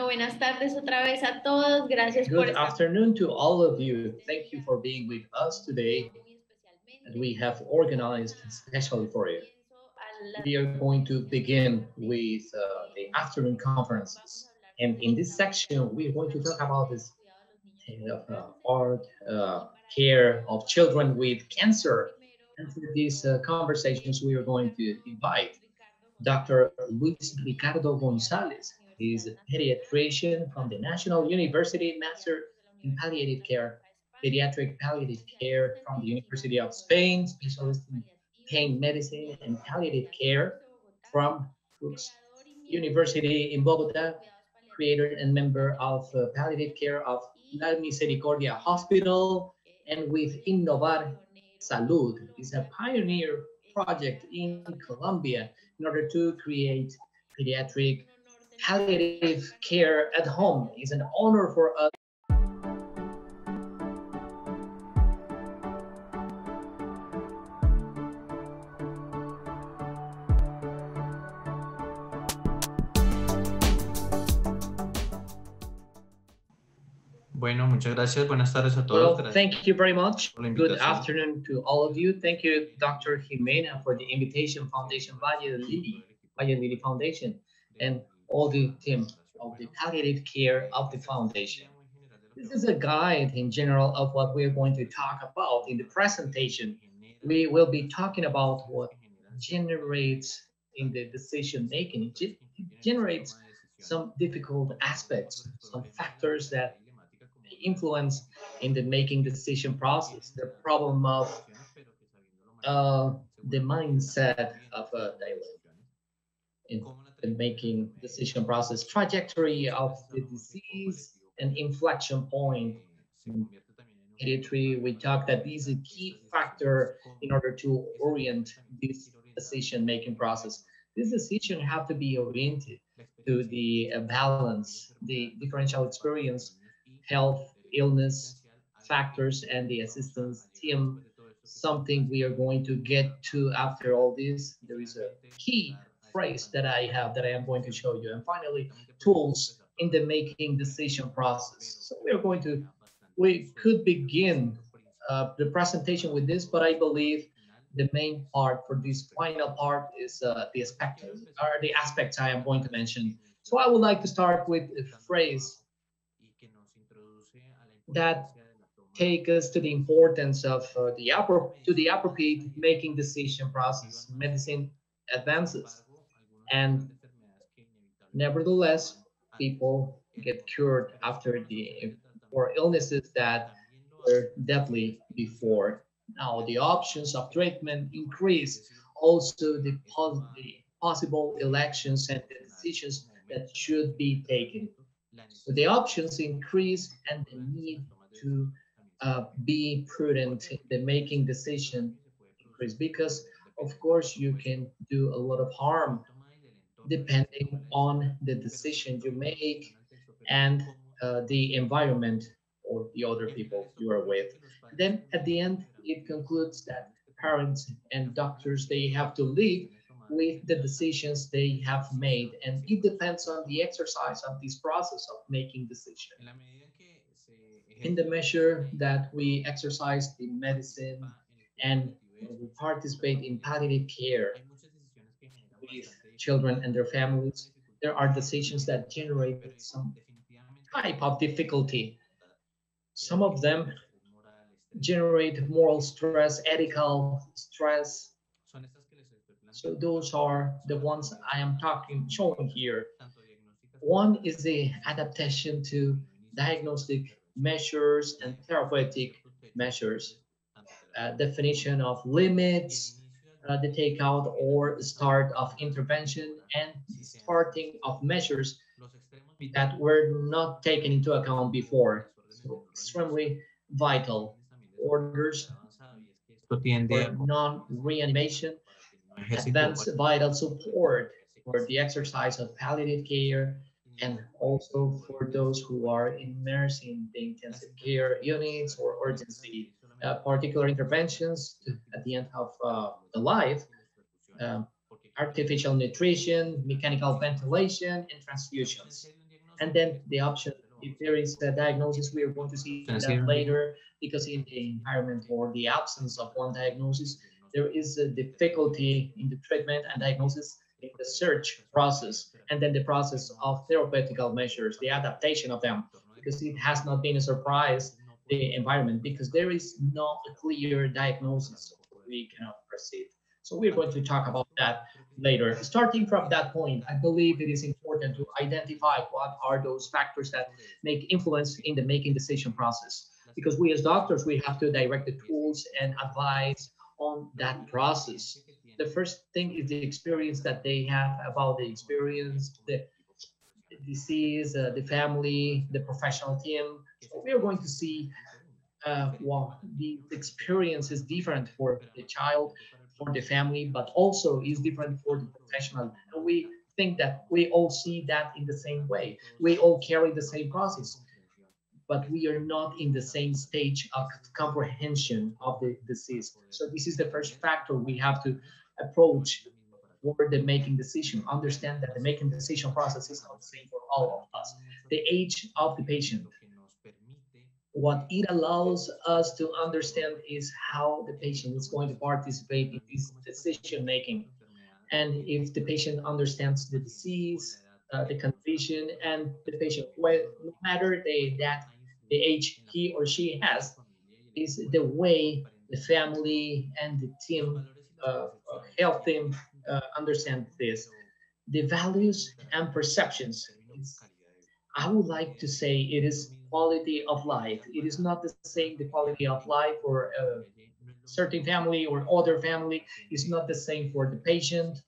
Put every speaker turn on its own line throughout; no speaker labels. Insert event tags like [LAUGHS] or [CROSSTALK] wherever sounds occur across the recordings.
Bueno, buenas tardes otra vez a todos. Gracias por
Good afternoon to all of you. Thank you for being with us today that we have organized especially for you. We are going to begin with uh, the afternoon conferences. And in this section, we are going to talk about this uh, art uh, care of children with cancer. And for these uh, conversations, we are going to invite Dr. Luis Ricardo Gonzalez. A pediatrician from the National University Master in Palliative Care, Pediatric Palliative Care from the University of Spain, specialist in pain medicine and palliative care from Cruz University in Bogota, creator and member of uh, palliative care of La Misericordia Hospital, and with Innovar Salud. is a pioneer project in Colombia in order to create pediatric palliative care at home. It's an honor for us.
Bueno, muchas gracias. Buenas tardes a todos.
Well, thank you very much. Good afternoon to all of you. Thank you, Dr. Jimena, for the invitation, Foundation Valle Lili, Valle Lili Foundation, and all the team of the palliative care of the foundation. This is a guide in general of what we're going to talk about in the presentation. We will be talking about what generates in the decision making. Generates some difficult aspects, some factors that influence in the making decision process. The problem of uh, the mindset of a dialogue in making decision process, trajectory of the disease, and inflection point. We talked that this is a key factor in order to orient this decision-making process. This decision have to be oriented to the balance, the differential experience, health, illness factors, and the assistance team. Something we are going to get to after all this. There is a key phrase that I have that I am going to show you. And finally, tools in the making decision process. So we are going to, we could begin uh, the presentation with this, but I believe the main part for this final part is uh, the aspect, or the aspects I am going to mention. So I would like to start with a phrase that take us to the importance of uh, the upper to the appropriate making decision process. Medicine advances, and nevertheless, people get cured after the for illnesses that were deadly before. Now the options of treatment increase. Also, the, pos- the possible elections and the decisions that should be taken. So the options increase and the need to uh, be prudent in the making decision increase because of course you can do a lot of harm depending on the decision you make and uh, the environment or the other people you are with. Then at the end, it concludes that parents and doctors, they have to live with the decisions they have made. And it depends on the exercise of this process of making decision. In the measure that we exercise the medicine and we participate in palliative care with children and their families, there are decisions that generate some type of difficulty. Some of them generate moral stress, ethical stress. So those are the ones I am talking, showing here. One is the adaptation to diagnostic measures and therapeutic measures. Uh, definition of limits, uh, the takeout or start of intervention, and starting of measures that were not taken into account before. So extremely vital orders for non-reanimation, advanced vital support for the exercise of palliative care, and also for those who are immersed in the intensive care units or urgency uh, particular interventions at the end of uh, the life, um, artificial nutrition, mechanical ventilation, and transfusions. And then the option, if there is a diagnosis, we are going to see that later because in the environment or the absence of one diagnosis, there is a difficulty in the treatment and diagnosis in the search process and then the process of therapeutical measures, the adaptation of them, because it has not been a surprise, the environment, because there is not a clear diagnosis. We cannot proceed. So we're going to talk about that later. Starting from that point, I believe it is important to identify what are those factors that make influence in the making decision process. Because we as doctors, we have to direct the tools and advise on that process. The first thing is the experience that they have about the experience, the disease, uh, the family, the professional team. We are going to see uh, well, the experience is different for the child, for the family, but also is different for the professional. And we think that we all see that in the same way. We all carry the same process, but we are not in the same stage of comprehension of the disease. So this is the first factor we have to approach for the making decision. Understand that the making decision process is not the same for all of us. The age of the patient, what it allows us to understand is how the patient is going to participate in this decision making. And if the patient understands the disease, uh, the condition, and the patient, well, no matter the, that the age he or she has, is the way the family and the team, uh, health team, uh, understand this. The values and perceptions. I would like to say it is quality of life. It is not the same the quality of life for a certain family or other family. It's not the same for the patient,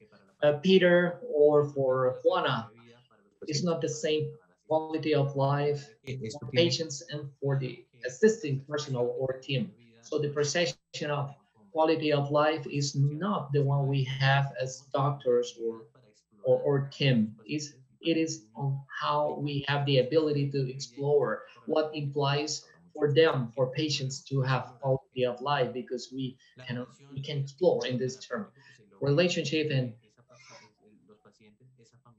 uh, Peter, or for Juana. It's not the same quality of life for patients and for the assisting personnel or team. So the perception of quality of life is not the one we have as doctors or or, or team. Is it is on how we have the ability to explore what implies for them, for patients to have quality of life, because we can we can explore in this term. Relationship and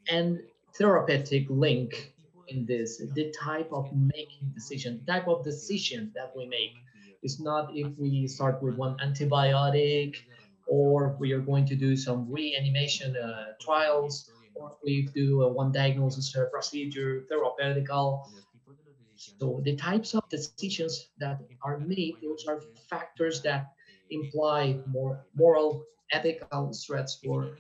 and therapeutic link in this the type of making decision type of decision that we make. Is not if we start with one antibiotic or we are going to do some reanimation uh, trials or we do a one diagnosis procedure therapeutical so the types of decisions that are made those are factors that imply more moral ethical threats for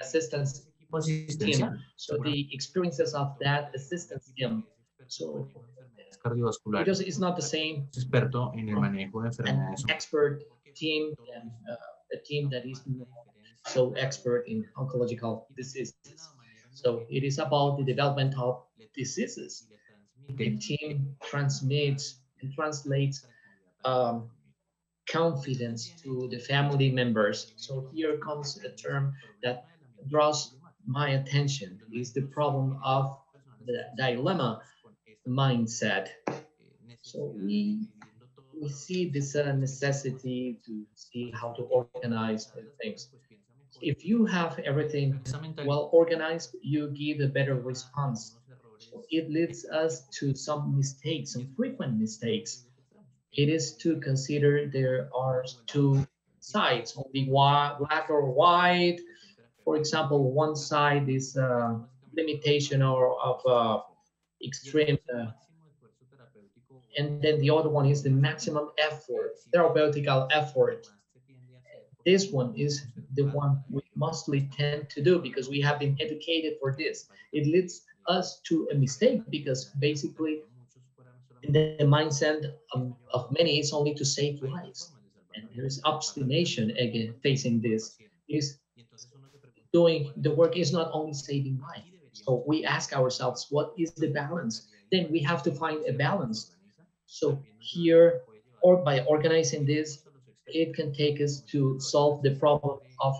assistance team. So the experiences of that assistance team. So
cardiovascular.
because it's not the same
experto en el manejo de
an
enfermedades.
expert team uh, a team that is so expert in oncological diseases. So it is about the development of diseases. The team transmits and translates um, confidence to the family members. So here comes a term that draws my attention is the problem of the dilemma mindset. So we we see this uh, necessity to see how to organize things. If you have everything well organized, you give a better response. It leads us to some mistakes, some frequent mistakes. It is to consider there are two sides, only black or white. For example, one side is limitation or of uh, extreme uh, and then the other one is the maximum effort, therapeutical effort. This one is the one we mostly tend to do because we have been educated for this. It leads us to a mistake because basically the mindset of, of many is only to save lives. And there is obstination again facing this. Is doing the work is not only saving life. So we ask ourselves, what is the balance? Then we have to find a balance so here, or by organizing this, it can take us to solve the problem of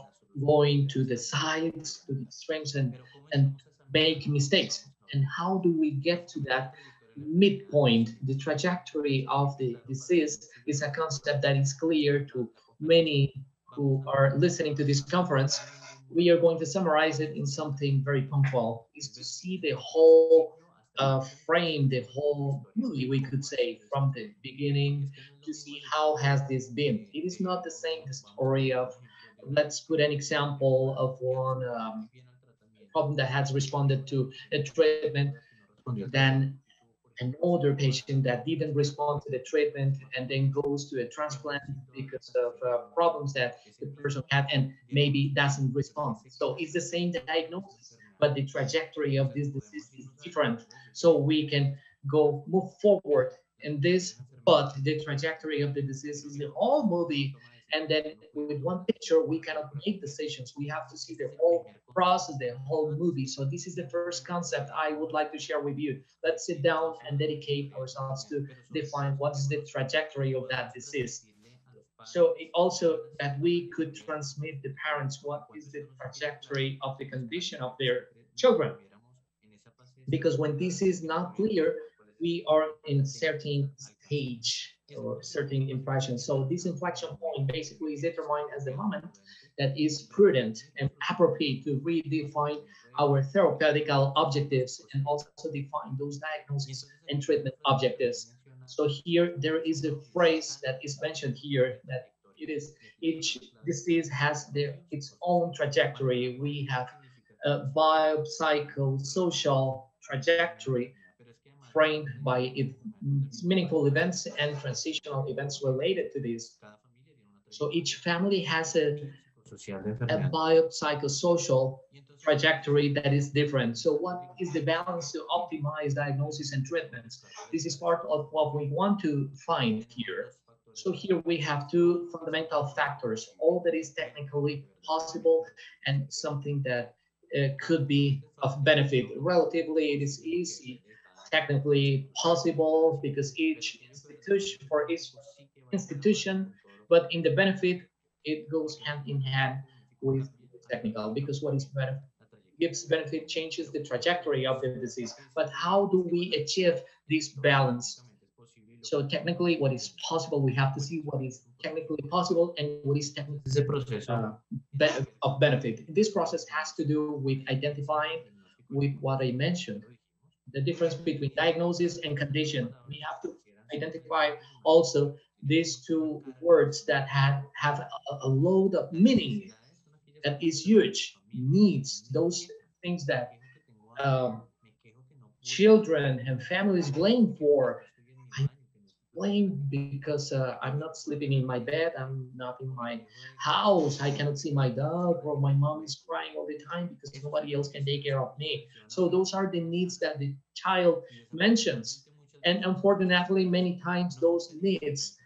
going to the sides, to the extremes, and, and make mistakes. And how do we get to that midpoint? The trajectory of the disease is a concept that is clear to many who are listening to this conference. We are going to summarize it in something very punctual, is to see the whole uh, frame the whole movie, we could say, from the beginning to see how has this been. It is not the same story of, let's put an example of one um, problem that has responded to a treatment than older patient that didn't respond to the treatment and then goes to a transplant because of uh, problems that the person had and maybe doesn't respond. So it's the same diagnosis, but the trajectory of this disease is different. So we can go move forward in this, but the trajectory of the disease is the whole movie and then with one picture we cannot make decisions. We have to see the whole process the whole movie. So this is the first concept i would like to share with you. Let's sit down and dedicate ourselves to define what is the trajectory of that disease so also that we could transmit the parents what is the trajectory of the condition of their children because when this is not clear we are in certain stage or certain impression. So this inflection point basically is determined as the moment that is prudent and appropriate to redefine our therapeutical objectives and also define those diagnosis and treatment objectives. So here there is a phrase that is mentioned here that it is each disease has their its own trajectory. We have a biopsychosocial trajectory framed by its meaningful events and transitional events related to this. So each family has a, a biopsychosocial trajectory that is different. So what is the balance to optimize diagnosis and treatments? This is part of what we want to find here. So here we have two fundamental factors, all that is technically possible and something that uh, could be of benefit. Relatively, it is easy technically possible because each institution for each institution, but in the benefit, it goes hand in hand with technical because what is better gives benefit changes the trajectory of the disease. But how do we achieve this balance? So technically, what is possible, we have to see what is technically possible and what is technically uh, be of benefit. This process has to do with identifying with what I mentioned, the difference between diagnosis and condition. We have to identify also these two words that have, have a, a load of meaning that is huge. Needs, those things that um, children and families blame for blame because uh, I'm not sleeping in my bed, I'm not in my house, I cannot see my dog, or my mom is crying all the time because nobody else can take care of me. So those are the needs that the child mentions. And unfortunately, many times those needs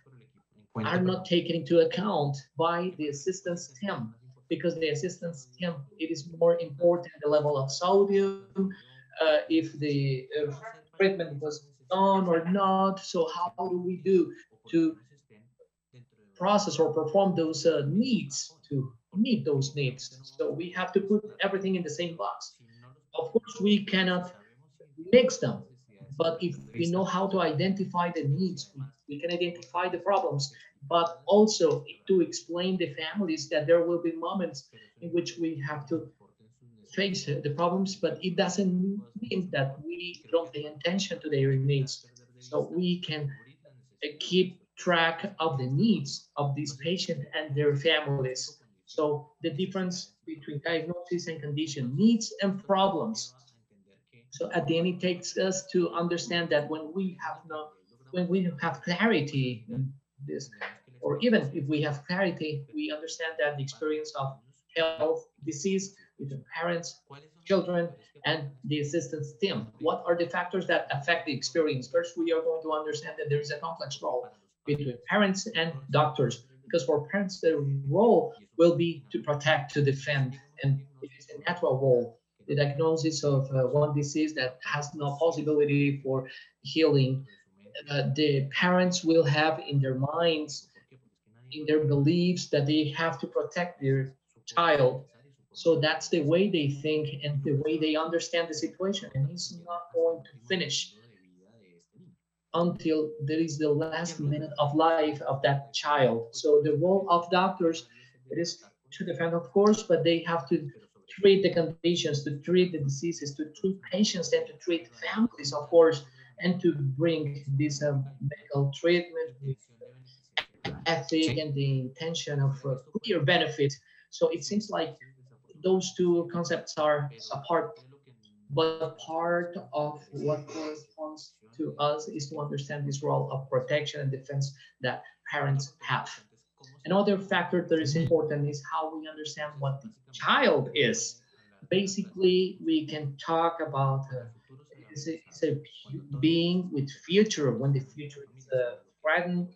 are not taken into account by the assistance team because the assistance team, it is more important the level of sodium, uh, if the uh, treatment was done or not. So how do we do to process or perform those uh, needs to meet those needs? So we have to put everything in the same box. Of course, we cannot mix them, but if we know how to identify the needs, we can identify the problems, but also to explain the families that there will be moments in which we have to face the problems, but it doesn't mean that we don't pay attention to their needs. So we can uh, keep track of the needs of these patients and their families. So the difference between diagnosis and condition, needs and problems. So at the end, it takes us to understand that when we have no, when we have clarity this, or even if we have clarity, we understand that the experience of health, disease, between parents, children, and the assistance team. What are the factors that affect the experience? First, we are going to understand that there is a complex role between parents and doctors, because for parents, the role will be to protect, to defend, and it is a natural role. The diagnosis of uh, one disease that has no possibility for healing, uh, the parents will have in their minds, in their beliefs, that they have to protect their child so that's the way they think and the way they understand the situation. And it's not going to finish until there is the last minute of life of that child. So the role of doctors it is to defend, of course, but they have to treat the conditions, to treat the diseases, to treat patients, and to treat families, of course, and to bring this um, medical treatment with ethic and the intention of uh, benefit. So it seems like those two concepts are apart, but part of what corresponds to us is to understand this role of protection and defense that parents have. Another factor that is important is how we understand what the child is. Basically, we can talk about uh, it's, a, it's a being with future when the future is uh, threatened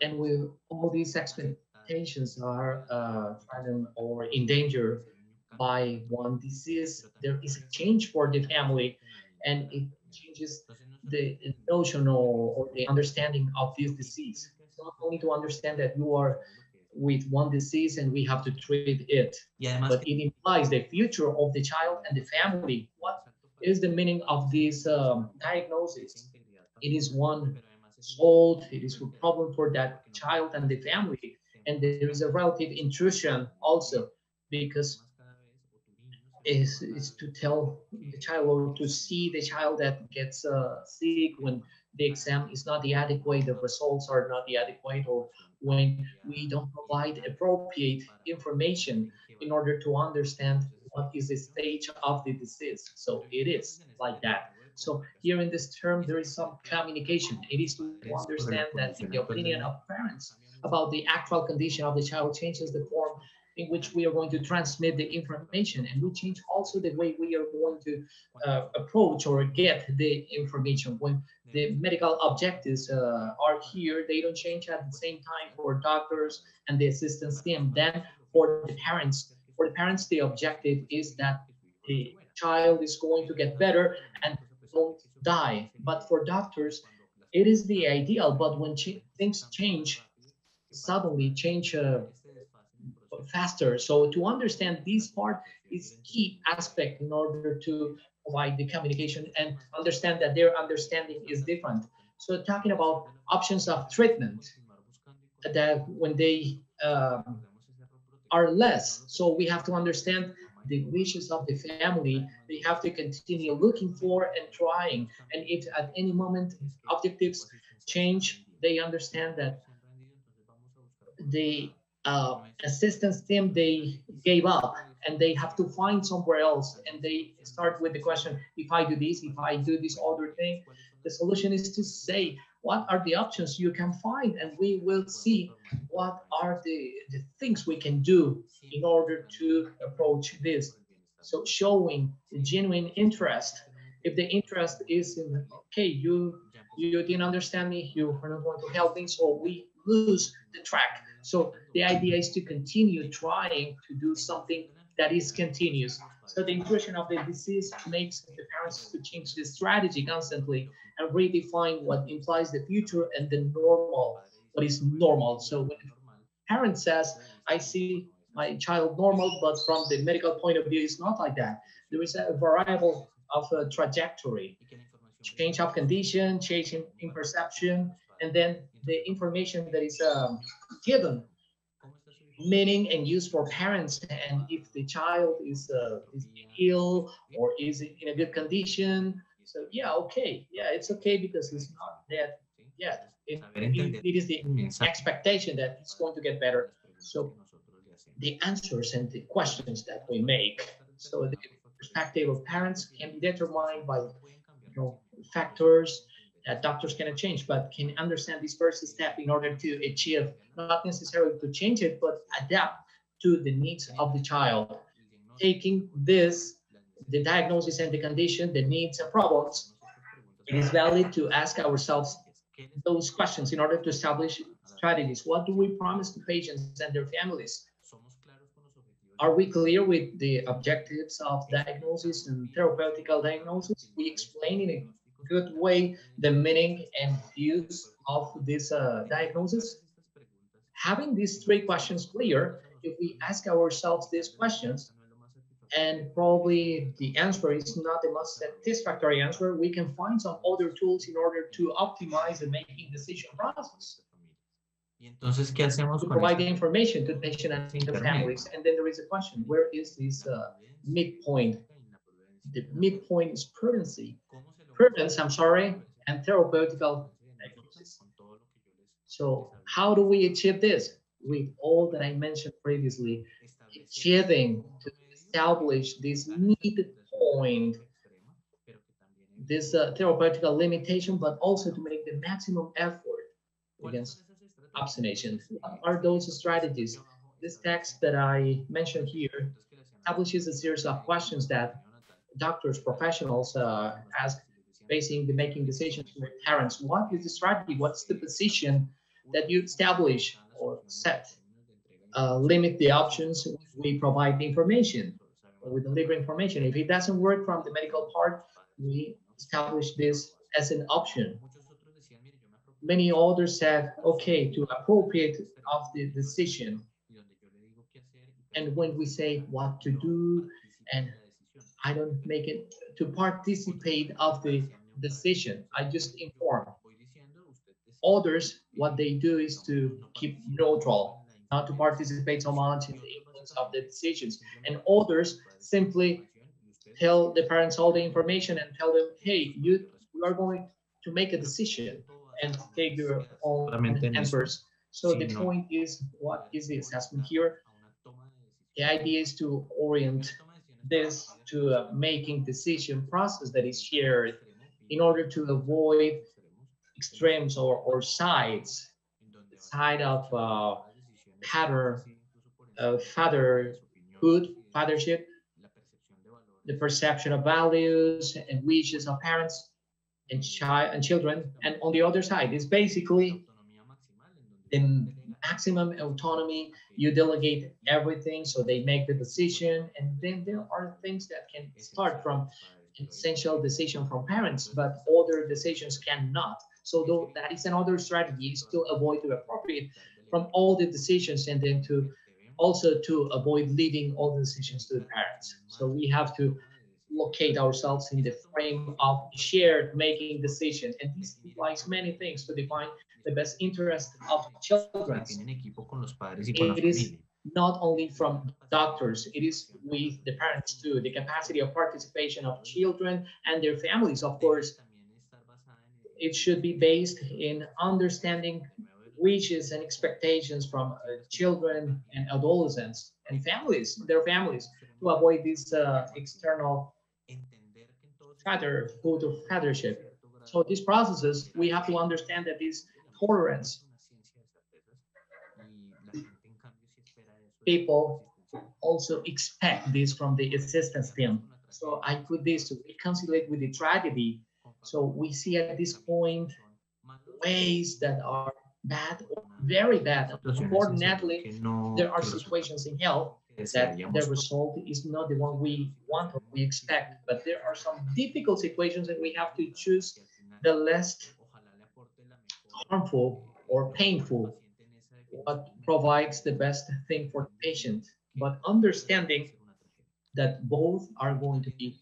and with all these expectations are uh, threatened or in danger by one disease, there is a change for the family and it changes the notion or, the understanding of this disease. It's not only to understand that you are with one disease and we have to treat it, but it implies the future of the child and the family. What is the meaning of this um, diagnosis? It is one solved, it is a problem for that child and the family. And there is a relative intrusion also because is, is to tell the child or to see the child that gets uh, sick when the exam is not the adequate, the results are not the adequate, or when we don't provide appropriate information in order to understand what is the stage of the disease. So it is like that. So here in this term, there is some communication. It is to understand that the opinion of parents about the actual condition of the child changes the form in which we are going to transmit the information and we change also the way we are going to uh, approach or get the information when the medical objectives uh, are here they don't change at the same time for doctors and the assistance team then for the parents for the parents the objective is that the child is going to get better and don't die but for doctors it is the ideal but when ch things change suddenly change uh, faster. So to understand this part is key aspect in order to provide the communication and understand that their understanding is different. So talking about options of treatment that when they um, are less, so we have to understand the wishes of the family. They have to continue looking for and trying. And if at any moment objectives change, they understand that the uh, assistance team they gave up and they have to find somewhere else and they start with the question if i do this if i do this other thing the solution is to say what are the options you can find and we will see what are the, the things we can do in order to approach this. So showing genuine interest. If the interest is in okay you you didn't understand me you are not going to help me so we lose the track. So the idea is to continue trying to do something that is continuous. So the inclusion of the disease makes the parents to change the strategy constantly and redefine what implies the future and the normal, what is normal. So when a parent says, I see my child normal, but from the medical point of view, it's not like that. There is a variable of a trajectory, change of condition, change in, in perception, and then the information that is um, given meaning and use for parents and if the child is, uh, is ill or is in a good condition so yeah okay yeah it's okay because it's not dead Yeah, it, it, it is the expectation that it's going to get better. So the answers and the questions that we make so the perspective of parents can be determined by you know factors that doctors cannot change, but can understand this first step in order to achieve, not necessarily to change it, but adapt to the needs of the child. Taking this, the diagnosis and the condition, the needs and problems, it is valid to ask ourselves those questions in order to establish strategies. What do we promise to patients and their families? Are we clear with the objectives of diagnosis and therapeutical diagnosis? We explain in good way the meaning and use of this uh, diagnosis? Having these three questions clear, if we ask ourselves these questions, and probably the answer is not the most satisfactory answer, we can find some other tools in order to optimize the making decision process.
Y entonces, ¿qué hacemos
to
con
provide the information to the patient and the families. And then there is a question, where is this uh, midpoint? The midpoint is prudency. Prudence, I'm sorry, and therapeutical diagnosis. So how do we achieve this? With all that I mentioned previously, achieving to establish this midpoint, this uh, therapeutical limitation, but also to make the maximum effort against obstination. What are those strategies? This text that I mentioned here establishes a series of questions that doctors, professionals uh, ask facing the making decisions with parents. What is the strategy? What's the position that you establish or set? Uh, limit the options. We provide the information. We deliver information. If it doesn't work from the medical part, we establish this as an option. Many others said, okay, to appropriate of the decision. And when we say what to do, and I don't make it to participate of the decision, I just inform. Others, what they do is to keep neutral, not to participate so much in the influence of the decisions. And others simply tell the parents all the information and tell them, hey, you, you are going to make a decision and take your own
Solamente
answers. So the point is, what is the assessment here? The idea is to orient this to a making decision process that is shared in order to avoid extremes or, or sides, side of uh, pattern, uh, fatherhood, fathership, the perception of values and wishes of parents and child and children, and on the other side is basically the maximum autonomy. You delegate everything, so they make the decision, and then there are things that can start from essential decision from parents, but other decisions cannot. So though that is another strategy is to avoid to appropriate from all the decisions and then to also to avoid leaving all the decisions to the parents. So we have to locate ourselves in the frame of shared making decision. And this implies many things to define the best interest of children,
Tienen equipo con los padres y con la
It is-. Not only from doctors, it is with the parents too, the capacity of participation of children and their families, of course. It should be based in understanding wishes and expectations from uh, children and adolescents and families, their families, to avoid this uh, external fatherhood or fathership. So these processes, we have to understand that this tolerance, people also expect this from the assistance team. So I put this to reconcile with the tragedy. So we see at this point ways that are bad, or very bad. Unfortunately, there are situations in health that the result is not the one we want or we expect, but there are some difficult situations that we have to choose the less harmful or painful, what provides the best thing for the patient, but understanding that both are going to be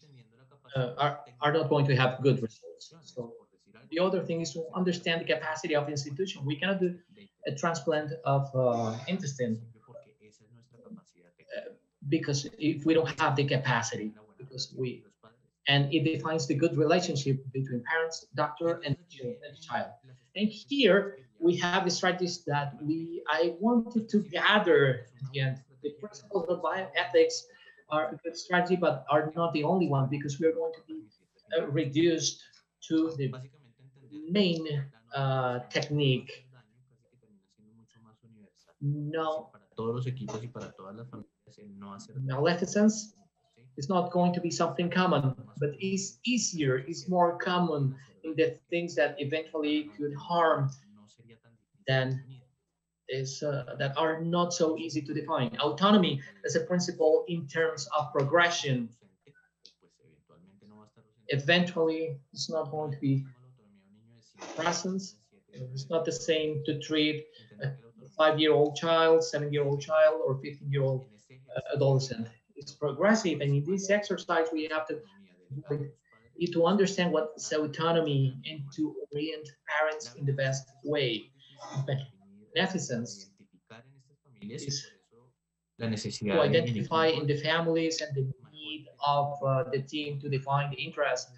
uh, are, are not going to have good results. So the other thing is to understand the capacity of the institution. We cannot do a transplant of uh, intestine because if we don't have the capacity, because we and it defines the good relationship between parents, doctor, and and child. And here we have strategies that we I wanted to gather at the end. The principles of bioethics are a good strategy, but are not the only one because we are going to be uh, reduced to the main uh, technique. No maleficence is not going to be something common, but it's easier, it's more common in the things that eventually could harm
definir.
is uh, that are not so easy to define. Autonomy as a principle in terms of progression.
A.
Eventually, it's not going to be presence. It's not the same to treat
autonomía
five-year-old child, seven-year-old child, or 15-year-old uh, adolescent. It's progressive, and in this exercise, we have to
padres,
to understand what is autonomy and to orient parents in the best way. Beneficence
identificar en estas familias y
is
por eso la
to
necesidad de- en
identify in the families and the need of uh, the team to define the interest,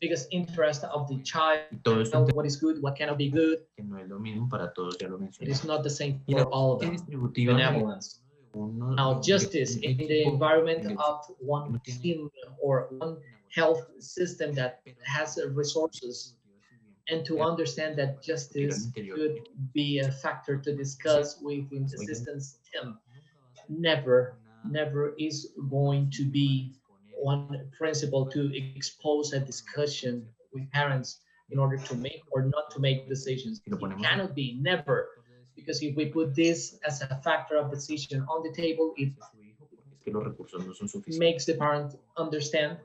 biggest interest of the child,
y todo esto
know what is good, what cannot be good.
que no es lo mismo para todos, ya lo
It is not the same for all of them. Benevolence. Now, justice in the environment of one team or one health system that has resources and to understand that justice could be a factor to discuss with the assistance team. Never, never is going to be one principle to expose a discussion with parents in order to make or not to make decisions. It cannot be, never. Because if we put this as a factor of decision on the table, it
Es que los recursos no son suficientes.
makes the parent understand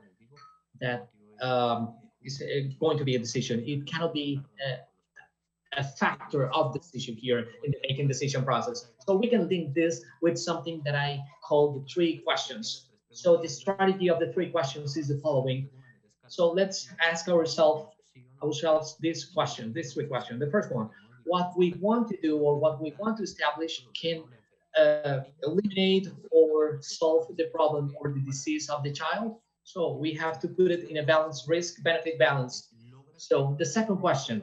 that um, it's uh, going to be a decision. It cannot be a, a factor of decision here in the making decision process. So we can link this with something that I call the three questions. So the strategy of the three questions is the following. So let's ask ourselves ourselves this question, this three question. The first one, what we want to do or what we want to establish can uh, eliminate or solve the problem or the disease of the child. So we have to put it in a balance, risk benefit balance. So the second question,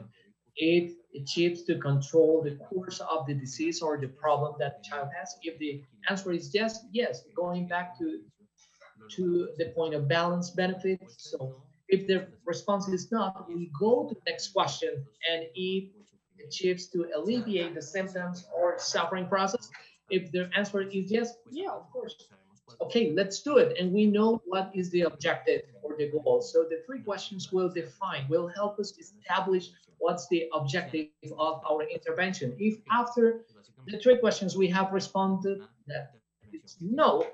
it achieves to control the course of the disease or the problem that the child has. If the answer is yes, yes, going back to to the point of balance benefit. So if the response is not, we go to the next question and it achieves to alleviate the symptoms or suffering process. If the answer is yes, yeah, of course. Okay, let's do it. And we know what is the objective or the goal. So the three questions will define, will help us establish what's the objective of our intervention. If after the three questions we have responded that it's no,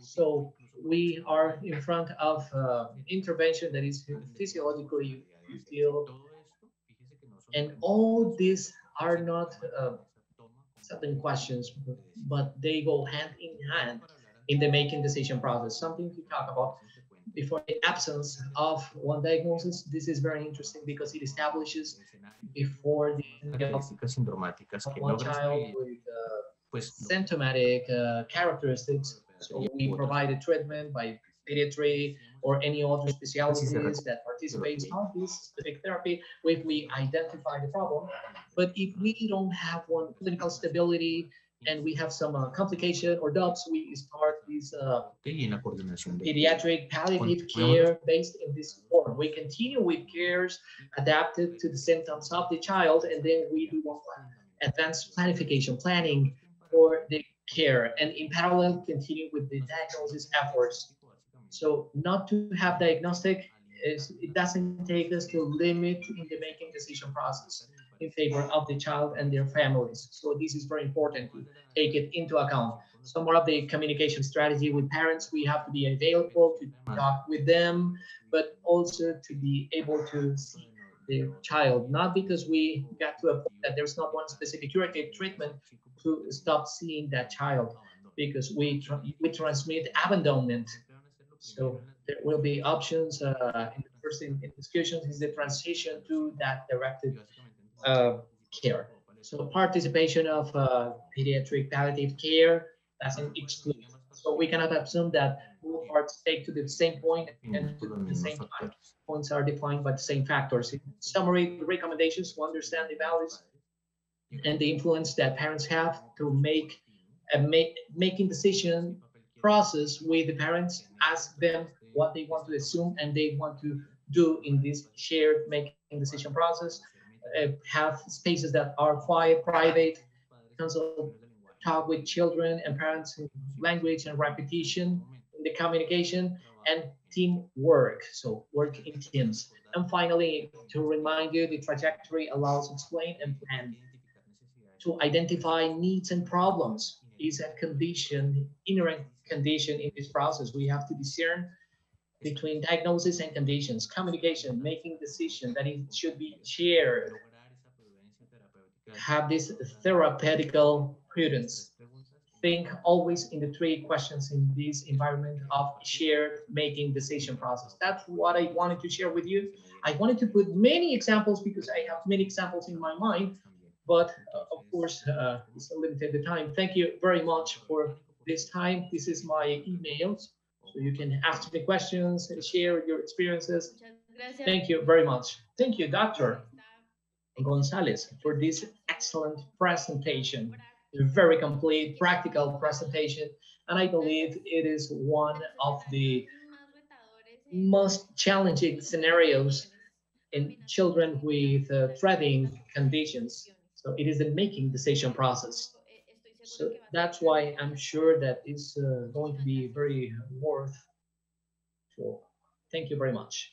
so we are in front of uh, intervention that is physiologically feel and all these are not uh, certain questions but they go hand in hand in the making decision process. Something to talk about before the absence of one diagnosis. This is very interesting because it establishes before the
Características que
one child with uh,
pues
symptomatic uh, characteristics. So we provide a treatment by pediatry or any other specialties that participates on this specific therapy if we identify the problem. But if we don't have one clinical stability and we have some uh, complication or doubts, we start this uh,
y en la coordinación de
pediatric palliative care based in this form. We continue with cares adapted to the symptoms of the child, and then we do advanced planification planning for the care, and in parallel continue with the diagnosis efforts. So not to have diagnostic is it doesn't take us to limit in the making decision process in favor of the child and their families. So this is very important to take it into account. So more of the communication strategy with parents, we have to be available to talk with them, but also to be able to see the child, not because we got to a point that there's not one specific curative treatment to stop seeing that child because we, tr we transmit abandonment. So there will be options uh, in the first in, in discussions is the transition to that directed uh, care. So participation of uh, pediatric palliative care doesn't exclude. So we cannot assume that all parts take to the same point and to the same time. Points are defined by the same factors. In summary, the recommendations to understand the values and the influence that parents have to make a make making decision process with the parents, ask them what they want to assume and they want to do in this shared making decision process. Uh, have spaces that are quiet, private, consult, talk with children and parents in language and repetition in the communication and teamwork. So work in teams. And finally, to remind you, the trajectory allows explain and plan to identify needs and problems is a condition, inherent condition in this process. We have to discern between diagnosis and conditions, communication, making decision that it should be shared, have this therapeutical prudence. Think always in the three questions in this environment of shared making decision process. That's what I wanted to share with you. I wanted to put many examples because I have many examples in my mind but uh, of course, uh, it's limited time. Thank you very much for this time. This is my emails, so you can ask me questions and share your experiences. Thank you very much. Thank you, Dr. Gonzalez, for this excellent presentation. A very complete, practical presentation, and I believe it is one of the most challenging scenarios in children with uh, threatening conditions. So it is the making decision process. So that's why I'm sure that it's uh, going to be very worth. So thank you very much.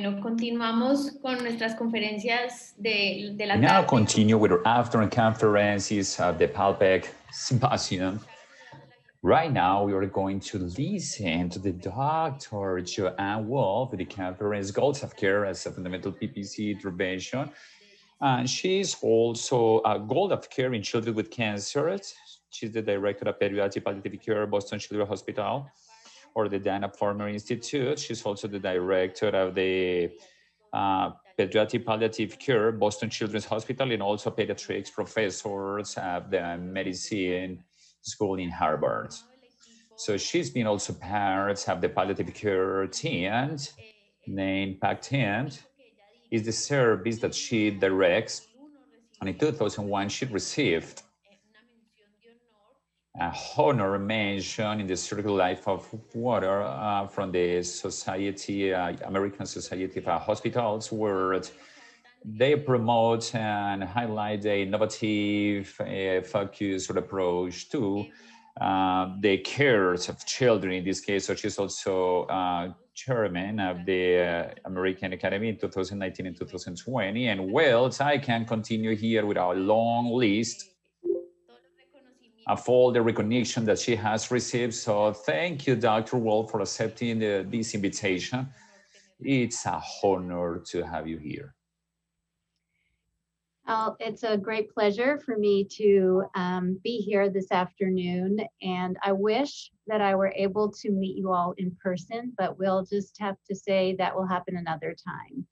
Bueno, continuamos con nuestras conferencias de, de la
We now continue with our after conferences of the PALPED Symposium. Right now, we are going to listen to the Dr. Joanne Wolfe with the conference Goals of Care as a Fundamental PPC Intervention. And she's also a Goal of Care in Children with Cancer. She's the director of Pediatric Palliative Care Boston Children's Hospital or the Dana Farber Institute. She's also the director of the uh, Pediatric Palliative Care Boston Children's Hospital and also pediatrics professors at the medicine school in Harvard. So she's been also part of the palliative care team named PACTENT is the service that she directs. And in 2001, she received a honor mention in the Circle Life of Water uh, from the Society, uh, American Society of Hospitals, where they promote and highlight the innovative, uh, focused approach to uh, the cares of children. In this case, so she's also uh, chairman of the uh, American Academy in 2019 and 2020. And well, I can continue here with our long list of all the recognition that she has received. So thank you, Dr. Wolfe, for accepting the, this invitation. It's a honor to have you here.
Uh, it's a great pleasure for me to um, be here this afternoon, and I wish that I were able to meet you all in person, but we'll just have to say that will happen another time.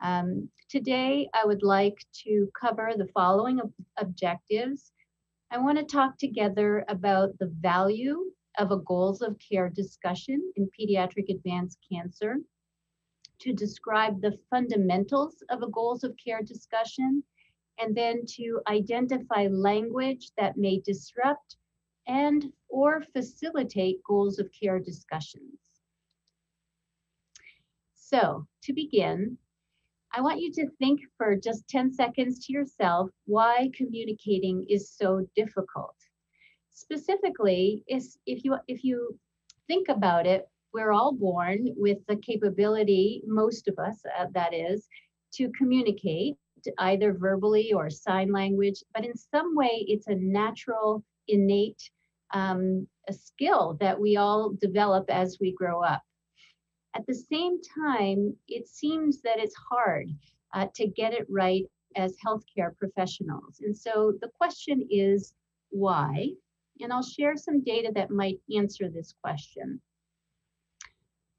Um, today, I would like to cover the following ob- objectives. I want to talk together about the value of a goals of care discussion in pediatric advanced cancer, to describe the fundamentals of a goals of care discussion, and then to identify language that may disrupt and or facilitate goals of care discussions. So to begin, I want you to think for just 10 seconds to yourself why communicating is so difficult. Specifically, is if you if you think about it, we're all born with the capability, most of us, uh, that is, to communicate either verbally or sign language, but in some way it's a natural, innate um, a skill that we all develop as we grow up. At the same time, it seems that it's hard uh, to get it right as healthcare professionals. And so the question is why? And I'll share some data that might answer this question.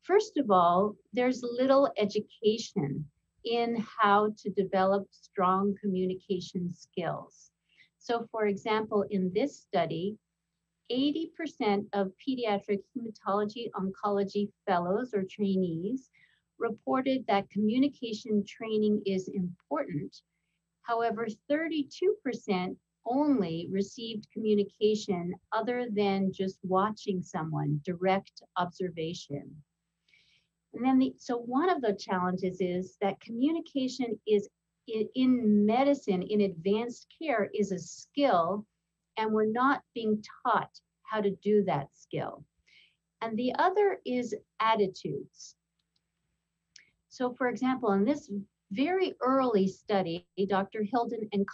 First of all, there's little education in how to develop strong communication skills. So for example, in this study, 80% of pediatric hematology oncology fellows or trainees reported that communication training is important. However, 32% only received communication other than just watching someone, direct observation. And then, the, so one of the challenges is that communication is in, in medicine, in advanced care, is a skill, and we're not being taught how to do that skill. And the other is attitudes. So, for example, in this very early study, Dr. Hilden and,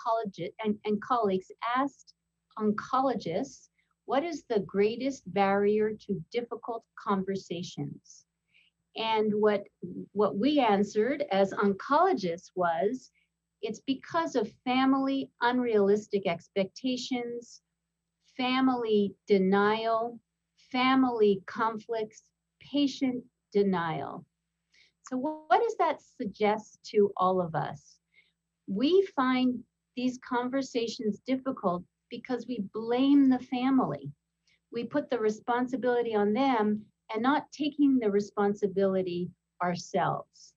and, and colleagues asked oncologists what is the greatest barrier to difficult conversations? And what, what we answered as oncologists was It's because of family unrealistic expectations, family denial, family conflicts, patient denial. So, what does that suggest to all of us? We find these conversations difficult because we blame the family. We put the responsibility on them and not taking the responsibility ourselves.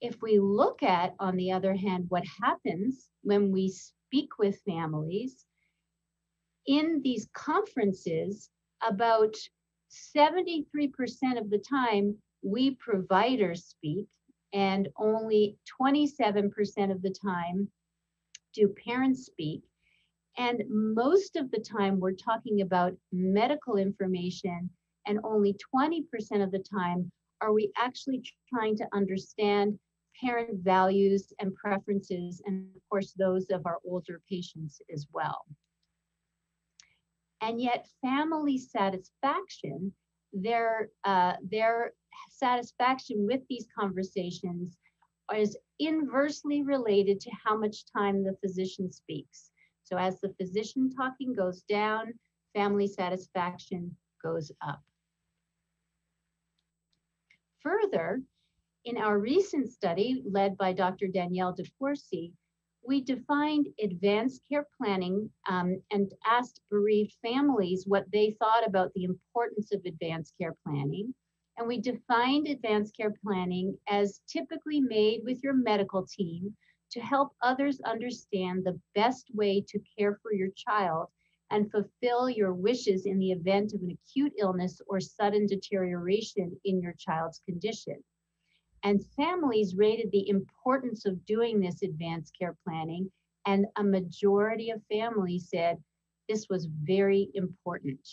If we look at, on the other hand, what happens when we speak with families, in these conferences, about 73% of the time, we providers speak, and only 27% of the time do parents speak. And most of the time, we're talking about medical information, and only 20% of the time are we actually trying to understand parent values and preferences, and of course, those of our older patients as well. And yet, family satisfaction, their, uh, their satisfaction with these conversations is inversely related to how much time the physician speaks. So as the physician talking goes down, family satisfaction goes up. Further, in our recent study led by Dr. Danielle DeCourcey, we defined advanced care planning um, and asked bereaved families what they thought about the importance of advanced care planning. And we defined advanced care planning as typically made with your medical team to help others understand the best way to care for your child and fulfill your wishes in the event of an acute illness or sudden deterioration in your child's condition. And families rated the importance of doing this advanced care planning, and a majority of families said this was very important.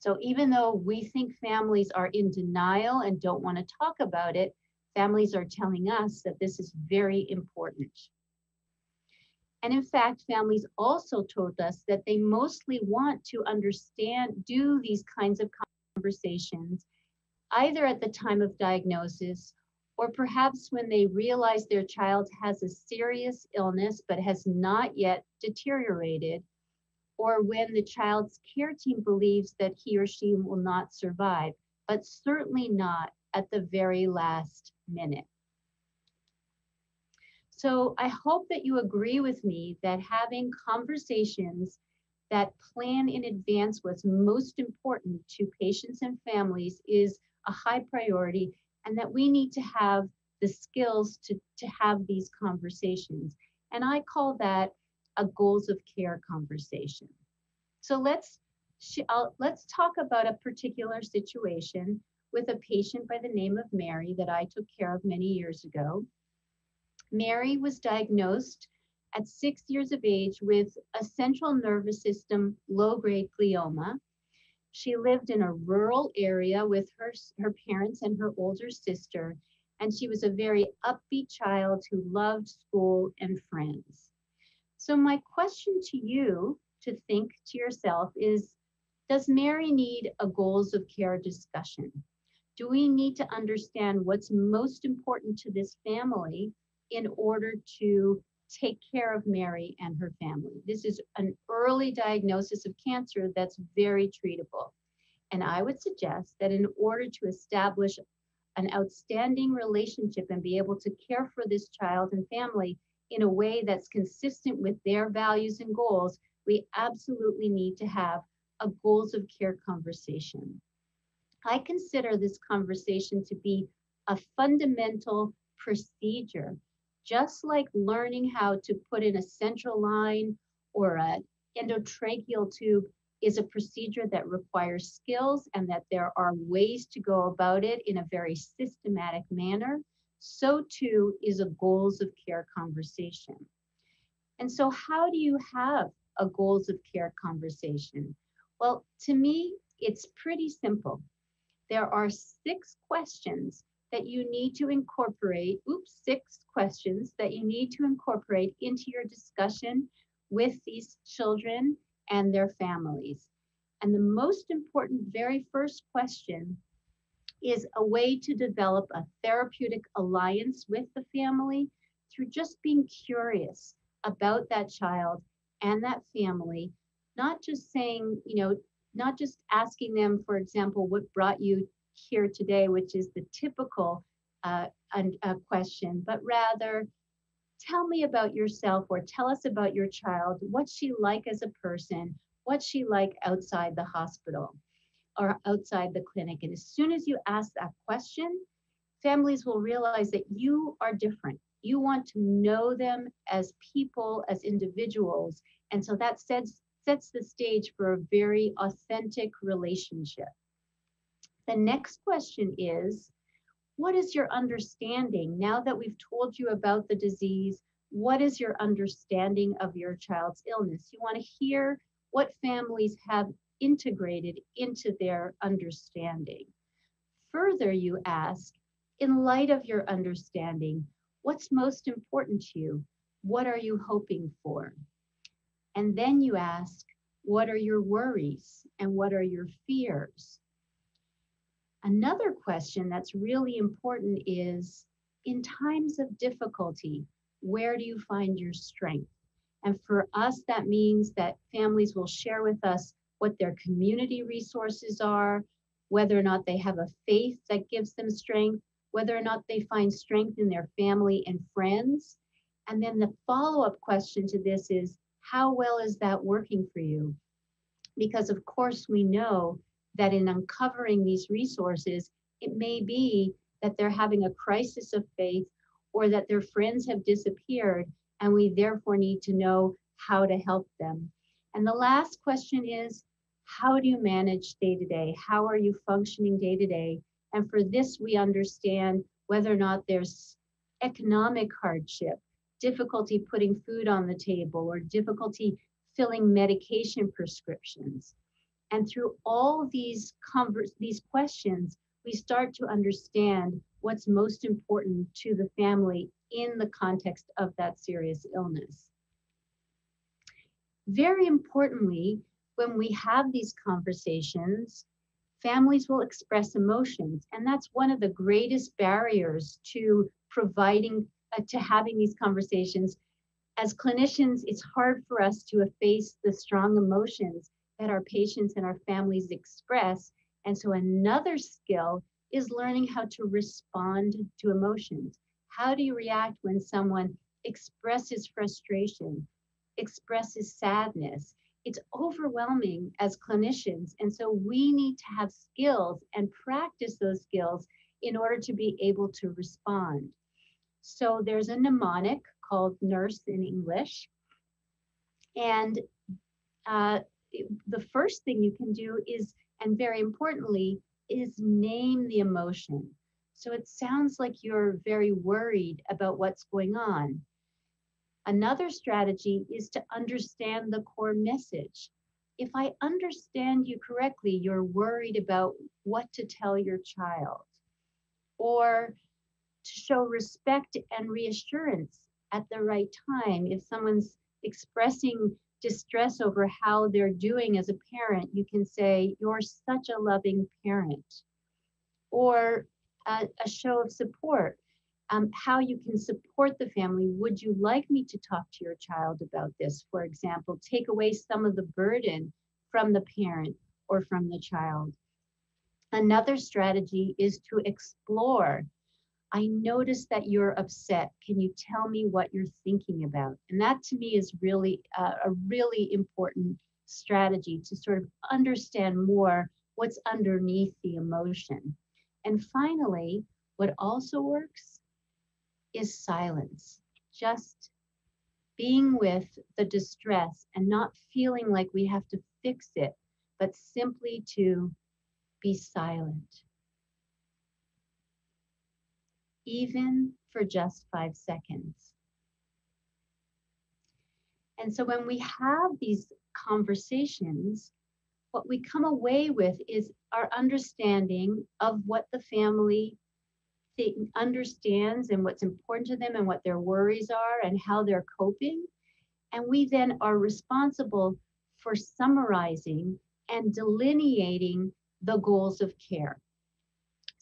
So even though we think families are in denial and don't want to talk about it, families are telling us that this is very important. And in fact, families also told us that they mostly want to understand, do these kinds of conversations either at the time of diagnosis or perhaps when they realize their child has a serious illness but has not yet deteriorated, or when the child's care team believes that he or she will not survive, but certainly not at the very last minute. So I hope that you agree with me that having conversations that plan in advance what's most important to patients and families is a high priority and that we need to have the skills to, to have these conversations. And I call that a goals of care conversation. So let's I'll, let's talk about a particular situation with a patient by the name of Mary that I took care of many years ago. Mary was diagnosed at six years of age with a central nervous system low grade glioma. She lived in a rural area with her, her parents and her older sister, and she was a very upbeat child who loved school and friends. So, my question to you to think to yourself is Does Mary need a goals of care discussion? Do we need to understand what's most important to this family in order to take care of Mary and her family. This is an early diagnosis of cancer that's very treatable. And I would suggest that in order to establish an outstanding relationship and be able to care for this child and family in a way that's consistent with their values and goals, we absolutely need to have a goals of care conversation. I consider this conversation to be a fundamental procedure just like learning how to put in a central line or an endotracheal tube is a procedure that requires skills and that there are ways to go about it in a very systematic manner, so too is a goals of care conversation. And so, how do you have a goals of care conversation? Well, to me, it's pretty simple. There are six questions that you need to incorporate, oops, six questions that you need to incorporate into your discussion with these children and their families. And the most important, very first question is a way to develop a therapeutic alliance with the family through just being curious about that child and that family, not just saying, you know, not just asking them, for example, what brought you here today, which is the typical uh, uh, question, but rather tell me about yourself or tell us about your child, what's she like as a person, what's she like outside the hospital or outside the clinic. And as soon as you ask that question, families will realize that you are different. You want to know them as people, as individuals. And so that sets, sets the stage for a very authentic relationship. The next question is, what is your understanding now that we've told you about the disease? What is your understanding of your child's illness? You want to hear what families have integrated into their understanding. Further, you ask, in light of your understanding, what's most important to you? What are you hoping for? And then you ask, what are your worries and what are your fears? Another question that's really important is in times of difficulty, where do you find your strength? And for us, that means that families will share with us what their community resources are, whether or not they have a faith that gives them strength, whether or not they find strength in their family and friends. And then the follow up question to this is how well is that working for you? Because, of course, we know that in uncovering these resources, it may be that they're having a crisis of faith or that their friends have disappeared, and we therefore need to know how to help them. And the last question is how do you manage day to day? How are you functioning day to day? And for this, we understand whether or not there's economic hardship, difficulty putting food on the table, or difficulty filling medication prescriptions. And through all these these questions, we start to understand what's most important to the family in the context of that serious illness. Very importantly, when we have these conversations, families will express emotions. And that's one of the greatest barriers to providing, uh, to having these conversations. As clinicians, it's hard for us to efface the strong emotions that our patients and our families express. And so another skill is learning how to respond to emotions. How do you react when someone expresses frustration, expresses sadness? It's overwhelming as clinicians. And so we need to have skills and practice those skills in order to be able to respond. So there's a mnemonic called NURSE in English. And uh, the first thing you can do is, and very importantly, is name the emotion. So it sounds like you're very worried about what's going on. Another strategy is to understand the core message. If I understand you correctly, you're worried about what to tell your child, or to show respect and reassurance at the right time. If someone's expressing distress over how they're doing as a parent, you can say, You're such a loving parent. Or a, a show of support, um, how you can support the family. Would you like me to talk to your child about this? For example, take away some of the burden from the parent or from the child. Another strategy is to explore I notice that you're upset. Can you tell me what you're thinking about? And that to me is really uh, a really important strategy to sort of understand more what's underneath the emotion. And finally, what also works is silence. Just being with the distress and not feeling like we have to fix it, but simply to be silent even for just five seconds. And so when we have these conversations, what we come away with is our understanding of what the family understands and what's important to them and what their worries are and how they're coping. And we then are responsible for summarizing and delineating the goals of care.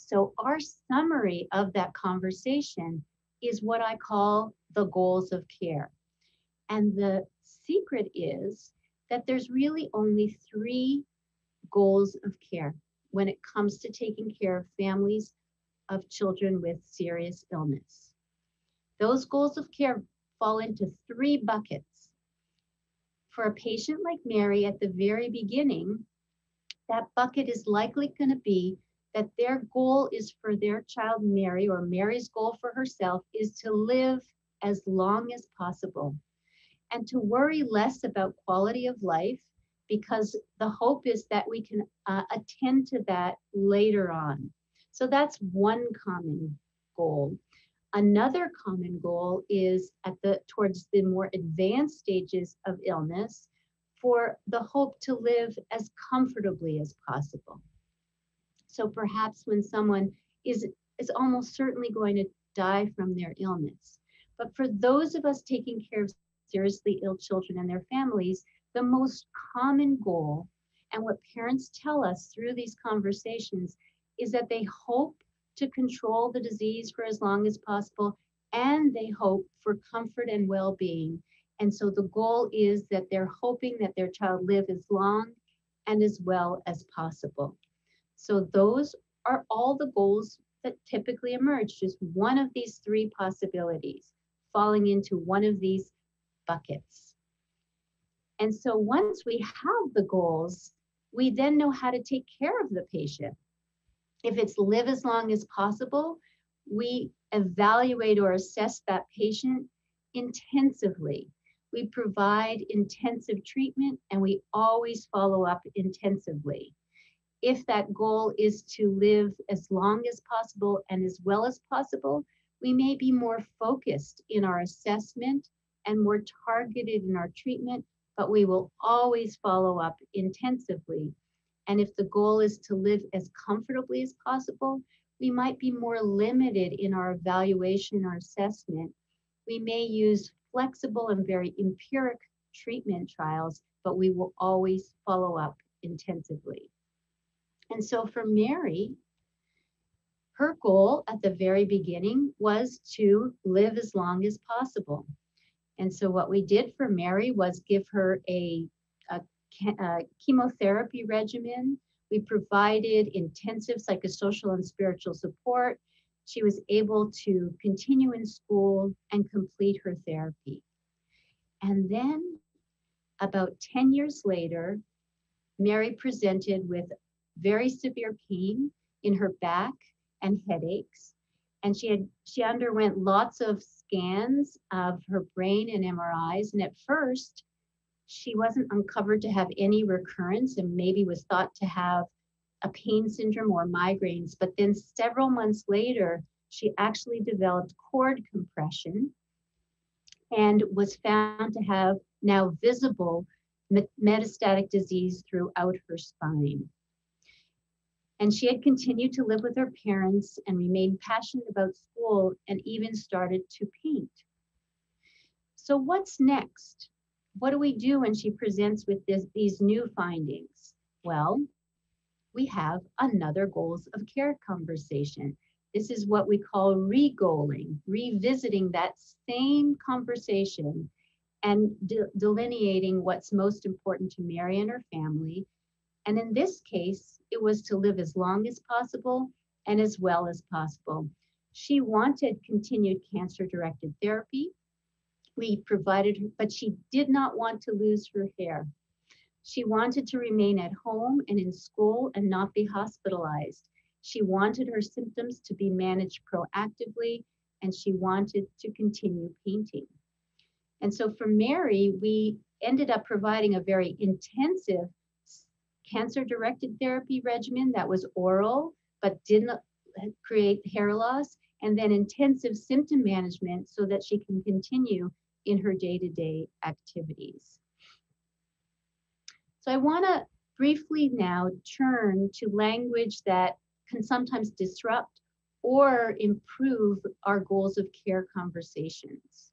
So our summary of that conversation is what I call the goals of care. And the secret is that there's really only three goals of care when it comes to taking care of families of children with serious illness. Those goals of care fall into three buckets. For a patient like Mary at the very beginning, that bucket is likely going to be that their goal is for their child Mary, or Mary's goal for herself, is to live as long as possible and to worry less about quality of life because the hope is that we can uh, attend to that later on. So that's one common goal. Another common goal is at the towards the more advanced stages of illness for the hope to live as comfortably as possible. So perhaps when someone is is almost certainly going to die from their illness. But for those of us taking care of seriously ill children and their families, the most common goal and what parents tell us through these conversations is that they hope to control the disease for as long as possible and they hope for comfort and well-being. And so the goal is that they're hoping that their child live as long and as well as possible. So those are all the goals that typically emerge, just one of these three possibilities, falling into one of these buckets. And so once we have the goals, we then know how to take care of the patient. If it's live as long as possible, we evaluate or assess that patient intensively. We provide intensive treatment and we always follow up intensively. If that goal is to live as long as possible and as well as possible, we may be more focused in our assessment and more targeted in our treatment, but we will always follow up intensively. And if the goal is to live as comfortably as possible, we might be more limited in our evaluation or assessment. We may use flexible and very empiric treatment trials, but we will always follow up intensively. And so for Mary, her goal at the very beginning was to live as long as possible. And so what we did for Mary was give her a, a, a chemotherapy regimen. We provided intensive psychosocial and spiritual support. She was able to continue in school and complete her therapy. And then about 10 years later, Mary presented with very severe pain in her back and headaches. And she had she underwent lots of scans of her brain and MRIs. And at first, she wasn't uncovered to have any recurrence and maybe was thought to have a pain syndrome or migraines. But then several months later, she actually developed cord compression and was found to have now visible metastatic disease throughout her spine. And she had continued to live with her parents and remained passionate about school and even started to paint. So, what's next? What do we do when she presents with this, these new findings? Well, we have another goals of care conversation. This is what we call re-goaling, revisiting that same conversation and de- delineating what's most important to Mary and her family. And in this case, it was to live as long as possible and as well as possible. She wanted continued cancer directed therapy. We provided her, but she did not want to lose her hair. She wanted to remain at home and in school and not be hospitalized. She wanted her symptoms to be managed proactively and she wanted to continue painting. And so for Mary, we ended up providing a very intensive cancer directed therapy regimen that was oral but didn't uh, create hair loss, and then intensive symptom management so that she can continue in her day to day activities. So I want to briefly now turn to language that can sometimes disrupt or improve our goals of care conversations.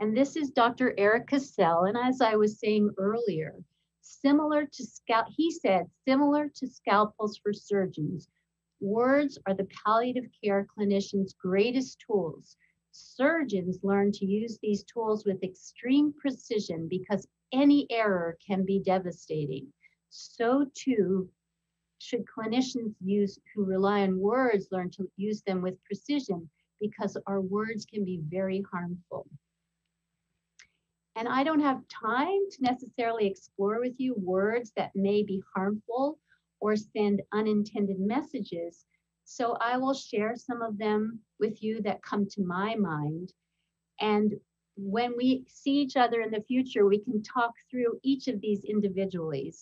And this is Dr. Eric Cassell. And as I was saying earlier, similar to scalp, he said, similar to scalpels for surgeons. Words are the palliative care clinician's greatest tools. Surgeons learn to use these tools with extreme precision because any error can be devastating. So too should clinicians use who rely on words learn to use them with precision because our words can be very harmful. And I don't have time to necessarily explore with you words that may be harmful or send unintended messages. So I will share some of them with you that come to my mind. And when we see each other in the future, we can talk through each of these individually.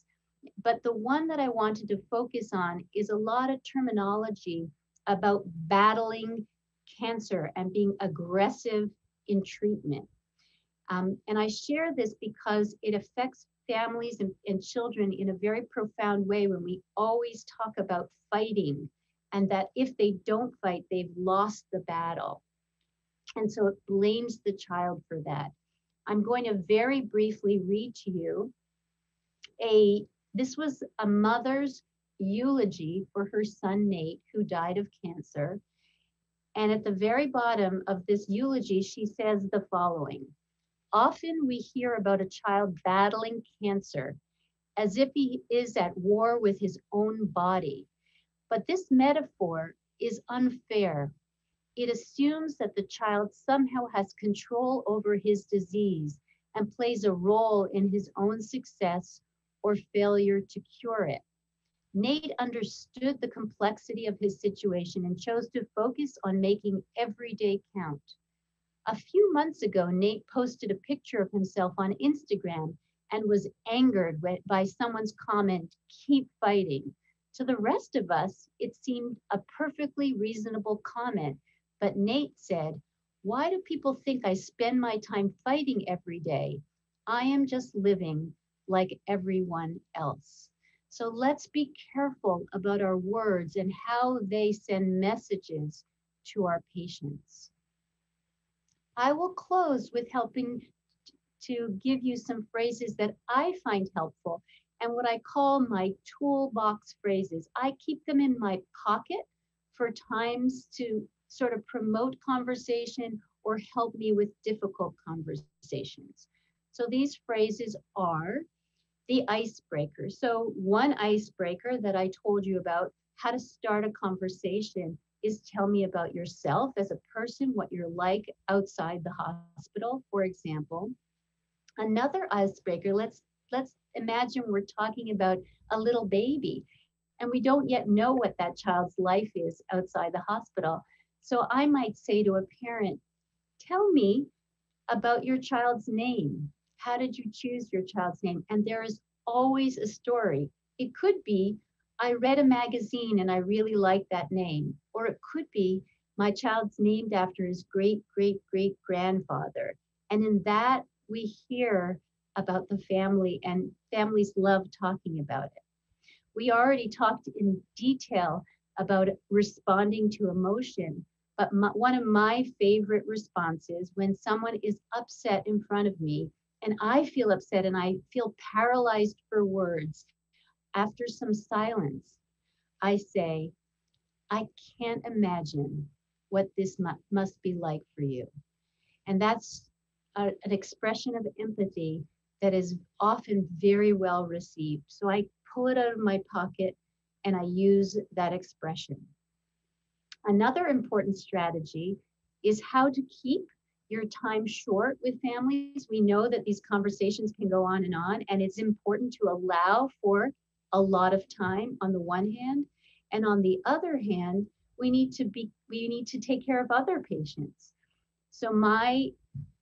But the one that I wanted to focus on is a lot of terminology about battling cancer and being aggressive in treatment. Um, and I share this because it affects families and, and children in a very profound way when we always talk about fighting and that if they don't fight, they've lost the battle. And so it blames the child for that. I'm going to very briefly read to you a this was a mother's eulogy for her son Nate who died of cancer. And at the very bottom of this eulogy she says the following. Often we hear about a child battling cancer as if he is at war with his own body. But this metaphor is unfair. It assumes that the child somehow has control over his disease and plays a role in his own success or failure to cure it. Nate understood the complexity of his situation and chose to focus on making every day count. A few months ago, Nate posted a picture of himself on Instagram and was angered by someone's comment, keep fighting. To the rest of us, it seemed a perfectly reasonable comment, but Nate said, why do people think I spend my time fighting every day? I am just living like everyone else. So let's be careful about our words and how they send messages to our patients. I will close with helping to give you some phrases that I find helpful and what I call my toolbox phrases. I keep them in my pocket for times to sort of promote conversation or help me with difficult conversations. So these phrases are the icebreaker. So one icebreaker that I told you about, how to start a conversation is tell me about yourself as a person, what you're like outside the hospital, for example. Another icebreaker, let's let's imagine we're talking about a little baby and we don't yet know what that child's life is outside the hospital. So I might say to a parent, tell me about your child's name. How did you choose your child's name? And there is always a story. It could be I read a magazine and I really like that name. Or it could be my child's named after his great great great grandfather. And in that, we hear about the family, and families love talking about it. We already talked in detail about responding to emotion, but my, one of my favorite responses when someone is upset in front of me and I feel upset and I feel paralyzed for words after some silence, I say, I can't imagine what this mu must be like for you. And that's a, an expression of empathy that is often very well received. So I pull it out of my pocket and I use that expression. Another important strategy is how to keep your time short with families. We know that these conversations can go on and on, and it's important to allow for a lot of time on the one hand and on the other hand we need to be we need to take care of other patients. So my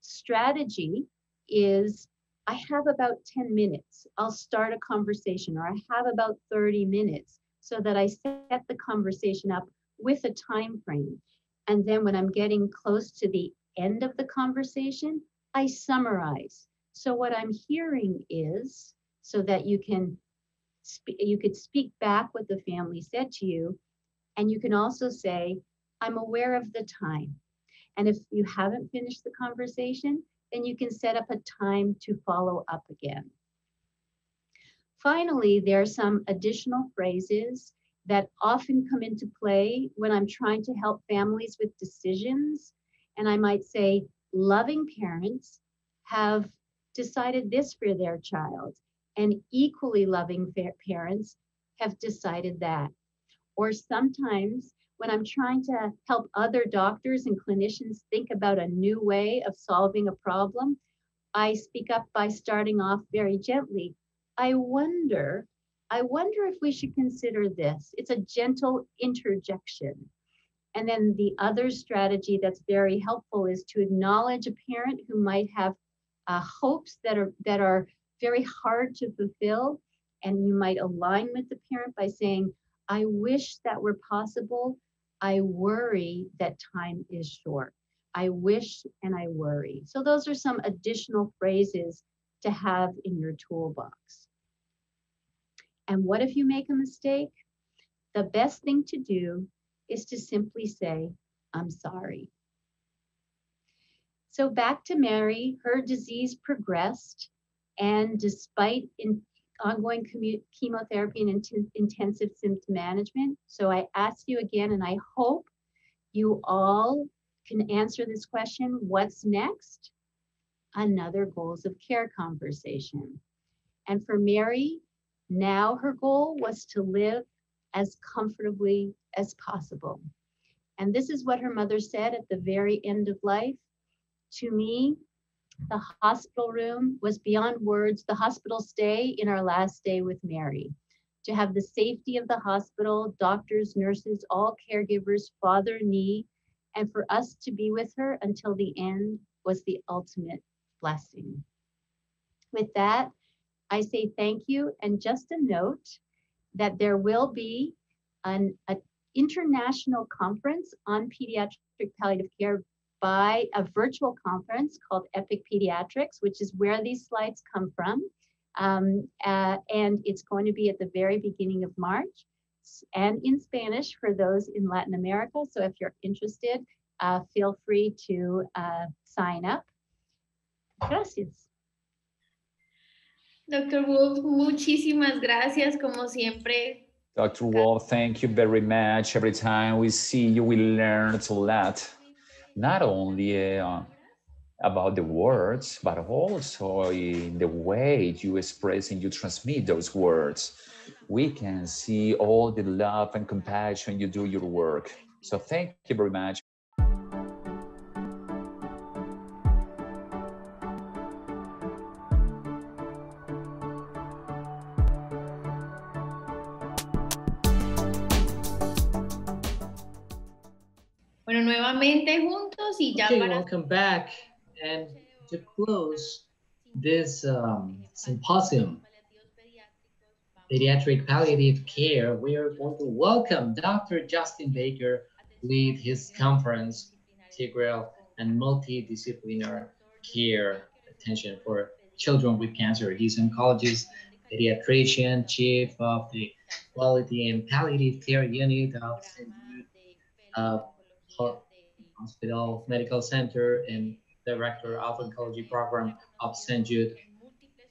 strategy is i have about 10 minutes. I'll start a conversation or i have about 30 minutes so that i set the conversation up with a time frame. And then when i'm getting close to the end of the conversation i summarize. So what i'm hearing is so that you can you could speak back what the family said to you and you can also say i'm aware of the time. And if you haven't finished the conversation then you can set up a time to follow up again. Finally there are some additional phrases that often come into play when i'm trying to help families with decisions. And I might say, loving parents have decided this for their child, and equally loving parents have decided that. Or sometimes when I'm trying to help other doctors and clinicians think about a new way of solving a problem, I speak up by starting off very gently. I wonder, I wonder if we should consider this. It's a gentle interjection. And then the other strategy that's very helpful is to acknowledge a parent who might have uh, hopes that are that are very hard to fulfill, and you might align with the parent by saying, "I wish that were possible. I worry that time is short. I wish and I worry." So those are some additional phrases to have in your toolbox. And what if you make a mistake? The best thing to do is to simply say, I'm sorry. So back to Mary, her disease progressed, and despite in, ongoing chemotherapy and int intensive symptom management, so I ask you again, and I hope you all can answer this question, what's next? Another goals of care conversation. And for Mary, now her goal was to live as comfortably as possible. And this is what her mother said at the very end of life. To me, the hospital room was beyond words, the hospital stay in our last day with Mary. To have the safety of the hospital, doctors, nurses, all caregivers, father, me, and for us to be with her until the end was the ultimate blessing. With that, I say thank you. And just a note that there will be an international conference on pediatric palliative care by a virtual conference called EPEC Pediatrics, which is where these slides come from. Um, uh, and it's going to be at the very beginning of March and in Spanish for those in Latin America. So if you're interested, uh, feel free to uh, sign up. Gracias.
Doctor Wolfe, muchísimas gracias, como siempre.
Dr. Wolfe, thank you very much. Every time we see you, we learn a lot, not only uh, about the words, but also in the way you express and you transmit those words. We can see all the love and compassion you do your work. So thank you very much.
Okay, welcome back. And to close this um, symposium, Pediatric Palliative Care, we are going to welcome Dr. Justin Baker, lead his conference, Integral and Multidisciplinary Care Attention for Children with Cancer. He's an oncologist, pediatrician, chief of the Quality and Palliative Care Unit of uh, Hospital Medical Center and Director of Oncology Program of St. Jude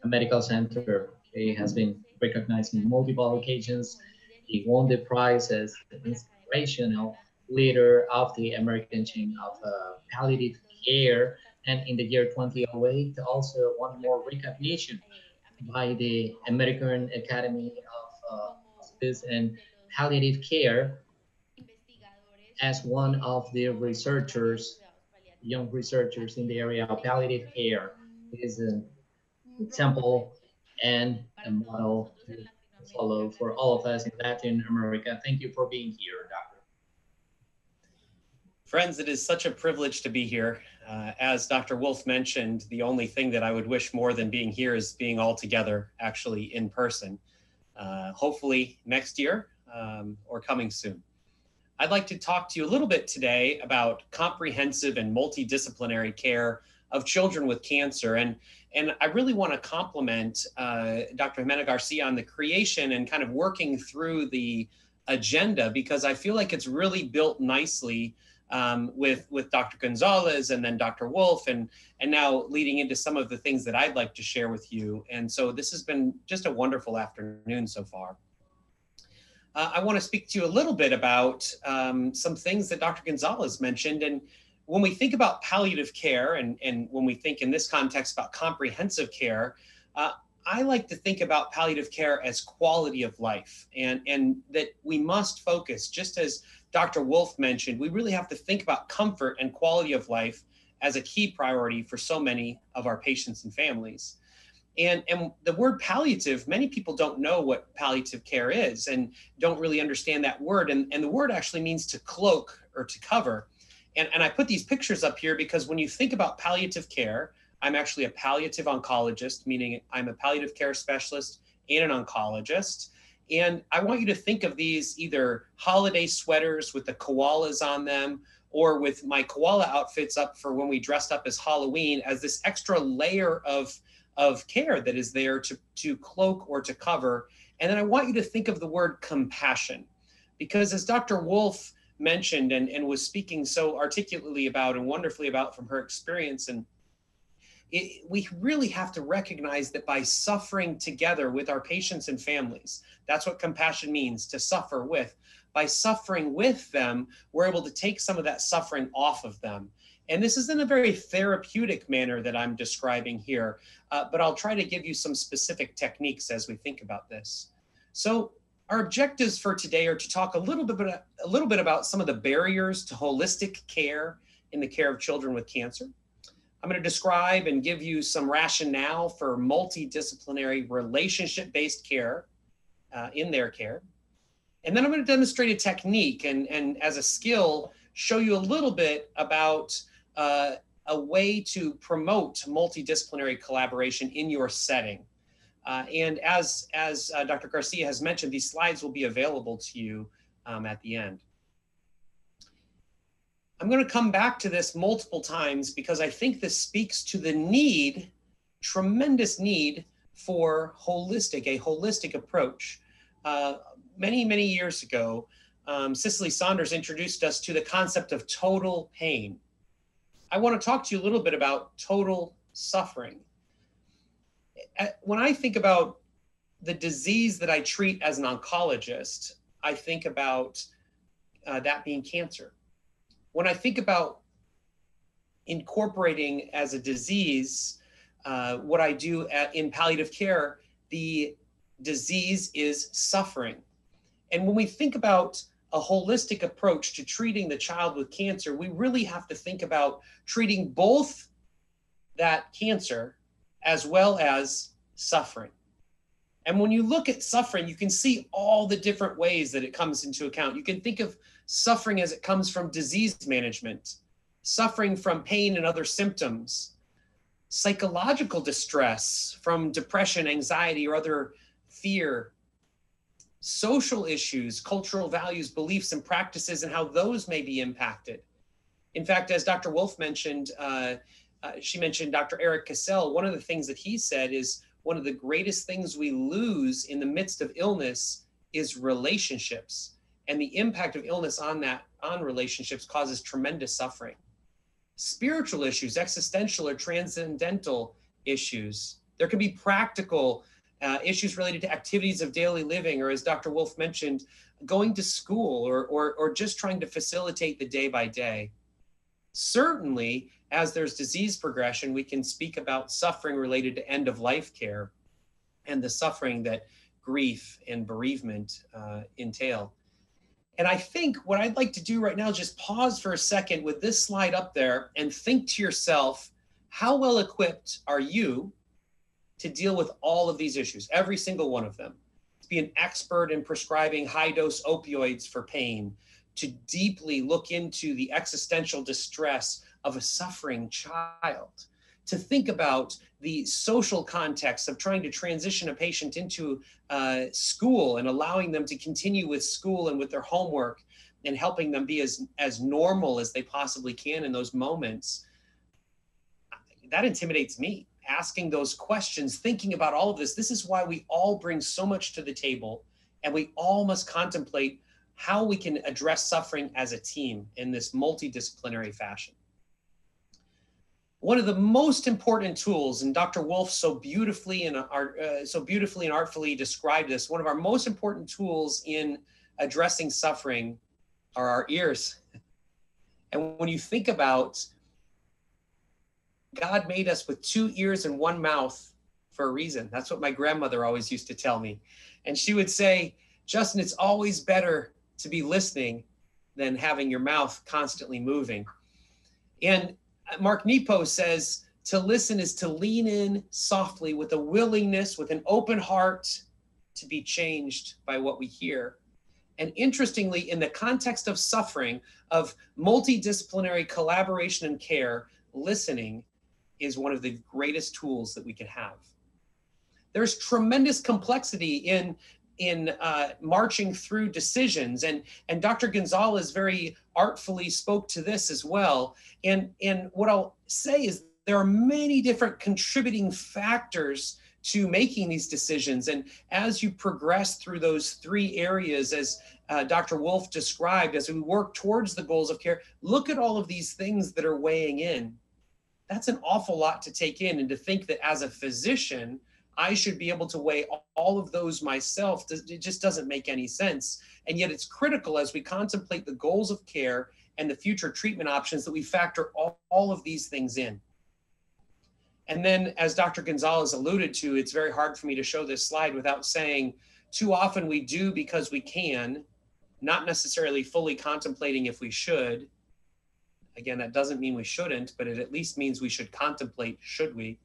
Medical Center. He has been recognized in multiple occasions. He won the prize as the inspirational leader of the American chain of uh, palliative care. And in the year 2008, also one more recognition by the American Academy of uh, Hospice and Palliative Care as one of the researchers, young researchers in the area of palliative care. is an example and a model to follow for all of us in Latin America. Thank you for being here, Doctor.
Friends, it is such a privilege to be here. Uh, as Dr. Wolfe mentioned, the only thing that I would wish more than being here is being all together, actually in person. Uh, hopefully next year um, or coming soon. I'd like to talk to you a little bit today about comprehensive and multidisciplinary care of children with cancer. And, and I really want to compliment uh, Dr. Jimena Garcia on the creation and kind of working through the agenda because I feel like it's really built nicely um, with with Dr. Gonzalez and then Dr. Wolfe and and now leading into some of the things that I'd like to share with you. And so this has been just a wonderful afternoon so far uh, I want to speak to you a little bit about um, some things that Dr. Gonzalez mentioned. And when we think about palliative care and, and when we think in this context about comprehensive care, uh, I like to think about palliative care as quality of life and, and that we must focus, just as Dr. Wolfe mentioned, we really have to think about comfort and quality of life as a key priority for so many of our patients and families. And, and the word palliative, many people don't know what palliative care is and don't really understand that word. And, and the word actually means to cloak or to cover. And, and I put these pictures up here because when you think about palliative care, I'm actually a palliative oncologist, meaning I'm a palliative care specialist and an oncologist. And I want you to think of these either holiday sweaters with the koalas on them or with my koala outfits up for when we dressed up as Halloween as this extra layer of, of care that is there to, to cloak or to cover. And then I want you to think of the word compassion, because as Dr. Wolfe mentioned and, and was speaking so articulately about and wonderfully about from her experience and it, we really have to recognize that by suffering together with our patients and families, that's what compassion means to suffer with by suffering with them, we're able to take some of that suffering off of them. And this is in a very therapeutic manner that I'm describing here, uh, but I'll try to give you some specific techniques as we think about this. So our objectives for today are to talk a little bit, a little bit about some of the barriers to holistic care in the care of children with cancer. I'm going to describe and give you some rationale for multidisciplinary relationship-based care uh, in their care. And then I'm going to demonstrate a technique and, and as a skill, show you a little bit about uh, a way to promote multidisciplinary collaboration in your setting. Uh, and as, as uh, Dr. Garcia has mentioned, these slides will be available to you um, at the end. I'm going to come back to this multiple times because I think this speaks to the need, tremendous need for holistic, a holistic approach. Uh, many, many years ago, um, Cicely Saunders introduced us to the concept of total pain. I want to talk to you a little bit about total suffering. When I think about the disease that I treat as an oncologist, I think about uh, that being cancer. When I think about incorporating as a disease uh, what I do at, in palliative care, the disease is suffering. And when we think about a holistic approach to treating the child with cancer, we really have to think about treating both that cancer as well as suffering. And when you look at suffering, you can see all the different ways that it comes into account. You can think of suffering as it comes from disease management, suffering from pain and other symptoms, psychological distress from depression, anxiety, or other fear, social issues, cultural values, beliefs, and practices, and how those may be impacted. In fact, as Dr. Wolfe mentioned, uh, uh, she mentioned Dr. Eric Cassell. One of the things that he said is one of the greatest things we lose in the midst of illness is relationships. And the impact of illness on that, on relationships, causes tremendous suffering. Spiritual issues, existential or transcendental issues. There can be practical uh, issues related to activities of daily living, or as Dr. Wolfe mentioned, going to school or, or, or just trying to facilitate the day by day. Certainly, as there's disease progression, we can speak about suffering related to end of life care and the suffering that grief and bereavement uh, entail. And I think what I'd like to do right now is just pause for a second with this slide up there and think to yourself, how well equipped are you to deal with all of these issues, every single one of them. To be an expert in prescribing high dose opioids for pain, to deeply look into the existential distress of a suffering child, to think about the social context of trying to transition a patient into uh, school and allowing them to continue with school and with their homework and helping them be as, as normal as they possibly can in those moments. That intimidates me asking those questions, thinking about all of this. This is why we all bring so much to the table, and we all must contemplate how we can address suffering as a team in this multidisciplinary fashion. One of the most important tools, and Dr. Wolfe so beautifully and art, uh, so beautifully and artfully described this, one of our most important tools in addressing suffering are our ears. And when you think about God made us with two ears and one mouth for a reason. That's what my grandmother always used to tell me. And she would say, Justin, it's always better to be listening than having your mouth constantly moving. And Mark Nepo says, to listen is to lean in softly with a willingness, with an open heart to be changed by what we hear. And interestingly, in the context of suffering, of multidisciplinary collaboration and care, listening is one of the greatest tools that we can have. There's tremendous complexity in in uh, marching through decisions, and and Dr. Gonzalez very artfully spoke to this as well. And and what I'll say is there are many different contributing factors to making these decisions. And as you progress through those three areas, as uh, Dr. Wolfe described, as we work towards the goals of care, look at all of these things that are weighing in that's an awful lot to take in. And to think that as a physician i should be able to weigh all of those myself it just doesn't make any sense. And yet it's critical as we contemplate the goals of care and the future treatment options that we factor all, all of these things in. And then as dr gonzalez alluded to it's very hard for me to show this slide without saying too often we do because we can not necessarily fully contemplating if we should Again, that doesn't mean we shouldn't, but it at least means we should contemplate should we?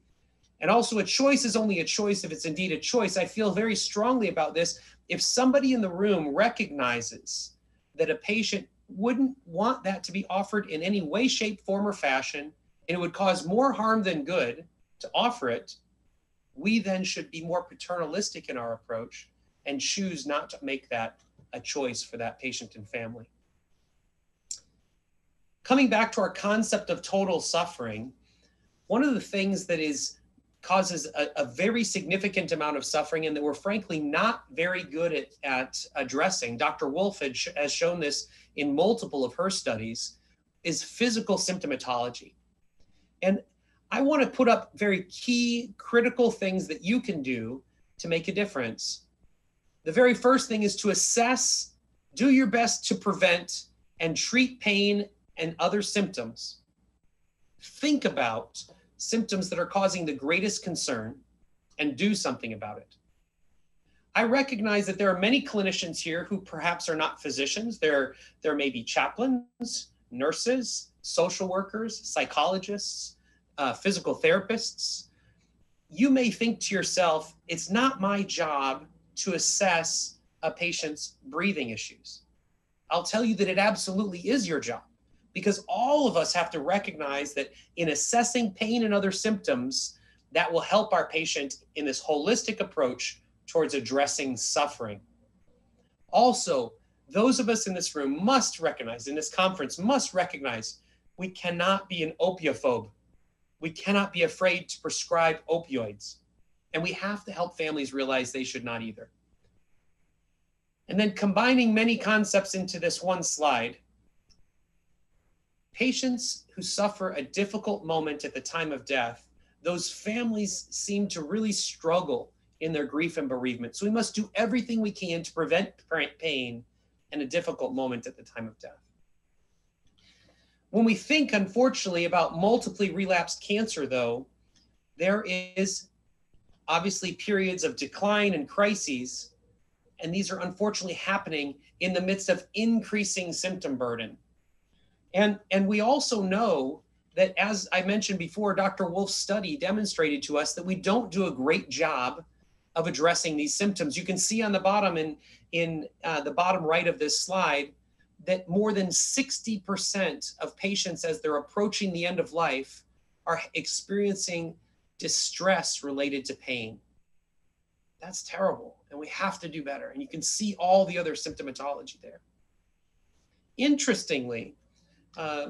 And also, a choice is only a choice if it's indeed a choice. I feel very strongly about this. If somebody in the room recognizes that a patient wouldn't want that to be offered in any way, shape, form, or fashion, and it would cause more harm than good to offer it, we then should be more paternalistic in our approach and choose not to make that a choice for that patient and family coming back to our concept of total suffering, one of the things that is causes a, a, very significant amount of suffering and that we're frankly not very good at, at addressing, Dr. Wolfe sh- has shown this in multiple of her studies, is physical symptomatology. And I want to put up very key critical things that you can do to make a difference. The very first thing is to assess, do your best to prevent and treat pain and other symptoms, think about symptoms that are causing the greatest concern and do something about it. I recognize that there are many clinicians here who perhaps are not physicians. There, there may be chaplains, nurses, social workers, psychologists, uh, physical therapists. You may think to yourself, it's not my job to assess a patient's breathing issues. I'll tell you that it absolutely is your job because all of us have to recognize that in assessing pain and other symptoms, that will help our patient in this holistic approach towards addressing suffering. Also, those of us in this room must recognize, in this conference, must recognize we cannot be an opiophobe. We cannot be afraid to prescribe opioids. And we have to help families realize they should not either. And then combining many concepts into this one slide, Patients who suffer a difficult moment at the time of death, those families seem to really struggle in their grief and bereavement. So we must do everything we can to prevent pain and a difficult moment at the time of death. When we think, unfortunately, about multiply relapsed cancer, though, there is obviously periods of decline and crises, and these are unfortunately happening in the midst of increasing symptom burden. And, and we also know that, as I mentioned before, Dr. Wolfe's study demonstrated to us that we don't do a great job of addressing these symptoms. You can see on the bottom in, in uh, the bottom right of this slide that more than 60% of patients, as they're approaching the end of life, are experiencing distress related to pain. That's terrible, and we have to do better. And you can see all the other symptomatology there. Interestingly, uh,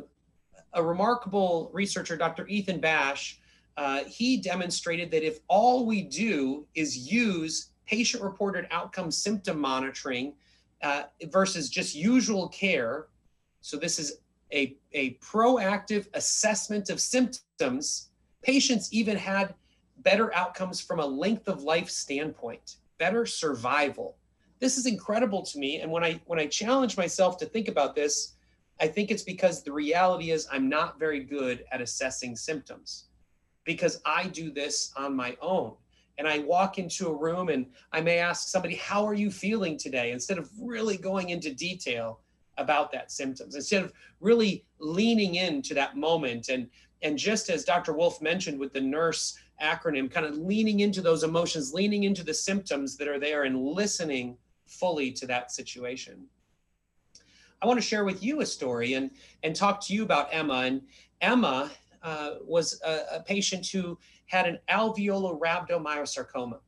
a remarkable researcher, Dr. Ethan Basch, uh, he demonstrated that if all we do is use patient reported outcome symptom monitoring uh, versus just usual care, so this is a, a proactive assessment of symptoms, patients even had better outcomes from a length of life standpoint, better survival. This is incredible to me. And when I when I challenge myself to think about this, I think it's because the reality is I'm not very good at assessing symptoms because I do this on my own. And I walk into a room and I may ask somebody, How are you feeling today? instead of really going into detail about that symptoms, instead of really leaning into that moment. And, and just as Dr. Wolfe mentioned with the nurse acronym, kind of leaning into those emotions, leaning into the symptoms that are there and listening fully to that situation. I want to share with you a story and, and talk to you about Emma. And Emma uh, was a, a, patient who had an alveolar rhabdomyosarcoma.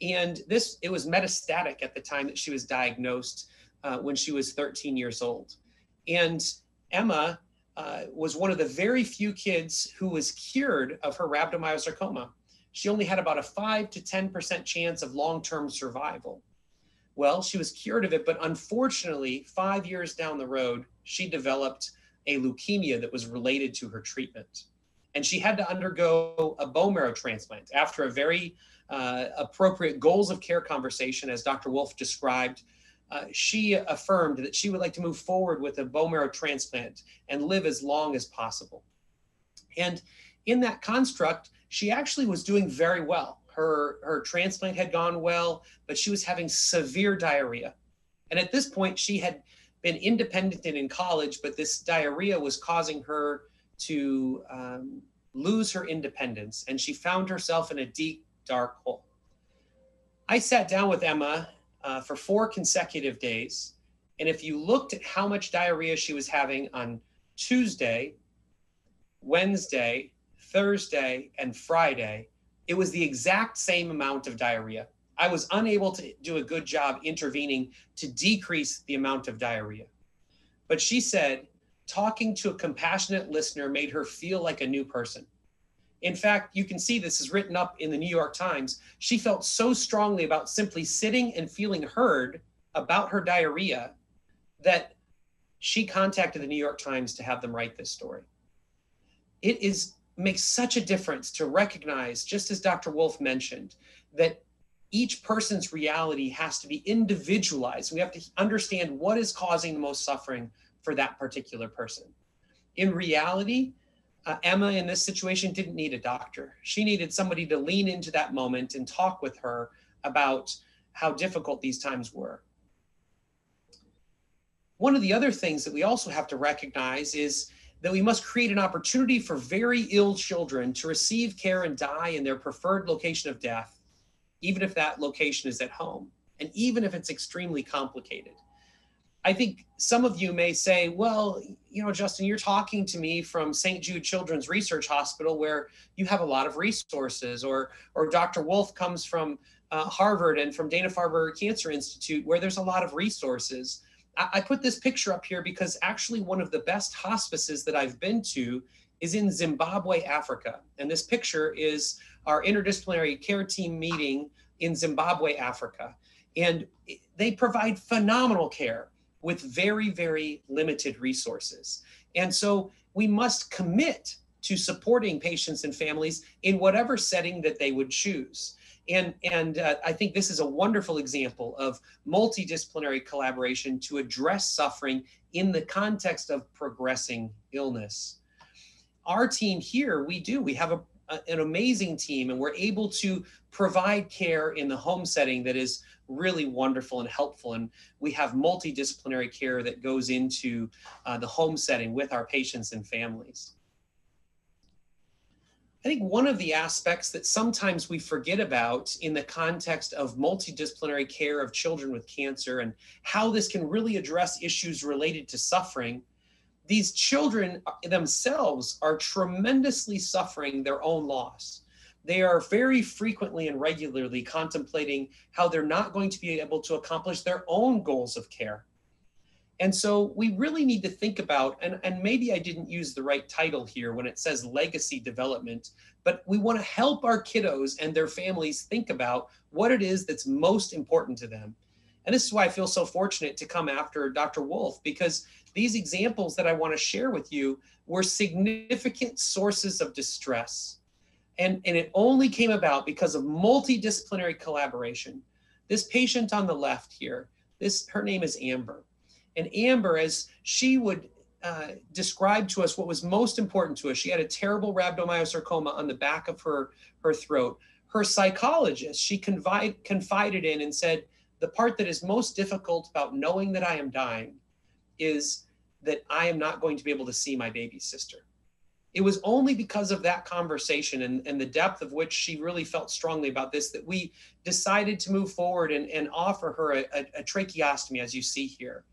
And this, it was metastatic at the time that she was diagnosed uh, when she was 13 years old. And Emma uh, was one of the very few kids who was cured of her rhabdomyosarcoma. She only had about a 5 to 10% chance of long term survival. Well, she was cured of it, but unfortunately, five years down the road, she developed a leukemia that was related to her treatment. And she had to undergo a bone marrow transplant after a very uh, appropriate goals of care conversation, as Dr. Wolfe described. Uh, she affirmed that she would like to move forward with a bone marrow transplant and live as long as possible. And in that construct, she actually was doing very well her her transplant had gone well, but she was having severe diarrhea. And at this point, she had been independent and in college, but this diarrhea was causing her to um, lose her independence, and she found herself in a deep, dark hole. I sat down with Emma uh, for four consecutive days, and if you looked at how much diarrhea she was having on Tuesday, Wednesday, Thursday, and Friday, it was the exact same amount of diarrhea. I was unable to do a good job intervening to decrease the amount of diarrhea. But she said, talking to a compassionate listener made her feel like a new person. In fact, you can see this is written up in the New York Times. She felt so strongly about simply sitting and feeling heard about her diarrhea that she contacted the New York Times to have them write this story. It is makes such a difference to recognize, just as Dr. Wolfe mentioned, that each person's reality has to be individualized. We have to understand what is causing the most suffering for that particular person. In reality, uh, Emma in this situation didn't need a doctor. She needed somebody to lean into that moment and talk with her about how difficult these times were. One of the other things that we also have to recognize is that we must create an opportunity for very ill children to receive care and die in their preferred location of death, even if that location is at home, and even if it's extremely complicated. I think some of you may say, well, you know, Justin, you're talking to me from St. Jude Children's Research Hospital where you have a lot of resources, or, or Dr. Wolfe comes from uh, Harvard and from Dana Farber Cancer Institute where there's a lot of resources. I put this picture up here because actually one of the best hospices that I've been to is in Zimbabwe, Africa. And this picture is our interdisciplinary care team meeting in Zimbabwe, Africa. And they provide phenomenal care with very, very limited resources. And so we must commit to supporting patients and families in whatever setting that they would choose. And, and uh, I think this is a wonderful example of multidisciplinary collaboration to address suffering in the context of progressing illness. Our team here, we do, we have a, a, an amazing team and we're able to provide care in the home setting that is really wonderful and helpful. And we have multidisciplinary care that goes into uh, the home setting with our patients and families. I think one of the aspects that sometimes we forget about in the context of multidisciplinary care of children with cancer and how this can really address issues related to suffering, these children themselves are tremendously suffering their own loss. They are very frequently and regularly contemplating how they're not going to be able to accomplish their own goals of care. And so we really need to think about, and, and maybe I didn't use the right title here when it says legacy development, but we want to help our kiddos and their families think about what it is that's most important to them. And this is why I feel so fortunate to come after Dr. Wolfe, because these examples that I want to share with you were significant sources of distress. And, and it only came about because of multidisciplinary collaboration. This patient on the left here, this her name is Amber and Amber, as she would uh, described to us what was most important to us. She had a terrible rhabdomyosarcoma on the back of her, her throat. Her psychologist, she confide, confided in and said, The part that is most difficult about knowing that I am dying is that I am not going to be able to see my baby sister. It was only because of that conversation and, and the depth of which she really felt strongly about this that we decided to move forward and, and offer her a, a, a tracheostomy, as you see here.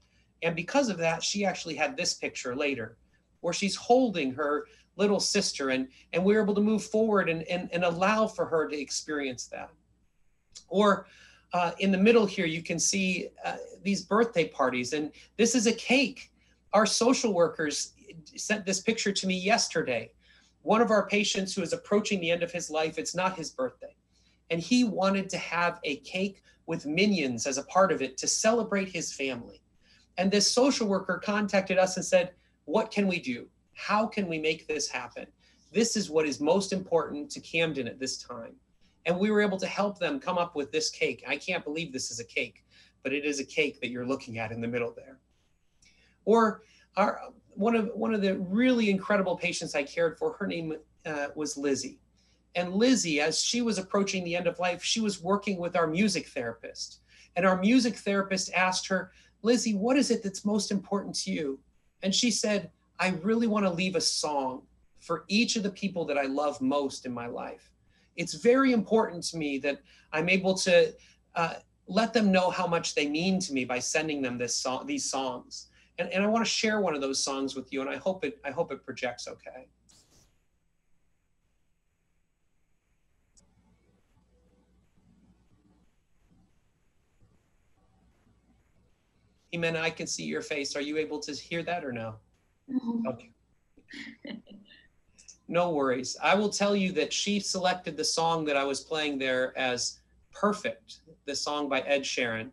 And because of that, she actually had this picture later where she's holding her little sister and, and we were able to move forward and, and, and allow for her to experience that. Or uh, in the middle here, you can see uh, these birthday parties, and this is a cake. Our social workers sent this picture to me yesterday. One of our patients who is approaching the end of his life, it's not his birthday, and he wanted to have a cake with minions as a part of it to celebrate his family. And this social worker contacted us and said, What can we do? How can we make this happen? This is what is most important to Camden at this time. And we were able to help them come up with this cake. I can't believe this is a cake, but it is a cake that you're looking at in the middle there. Or our, one of one of the really incredible patients I cared for, her name uh, was Lizzie. And Lizzie, as she was approaching the end of life, she was working with our music therapist. And our music therapist asked her, Lizzie, what is it that's most important to you? And she said, I really want to leave a song for each of the people that I love most in my life. It's very important to me that I'm able to uh, let them know how much they mean to me by sending them this song, these songs. And, and I want to share one of those songs with you, and I hope it I hope it projects okay. Jimena, I can see your face. Are you able to hear that or no? Mm-hmm. Okay. no worries. I will tell you that she selected the song that I was playing there as Perfect, the song by Ed Sheeran.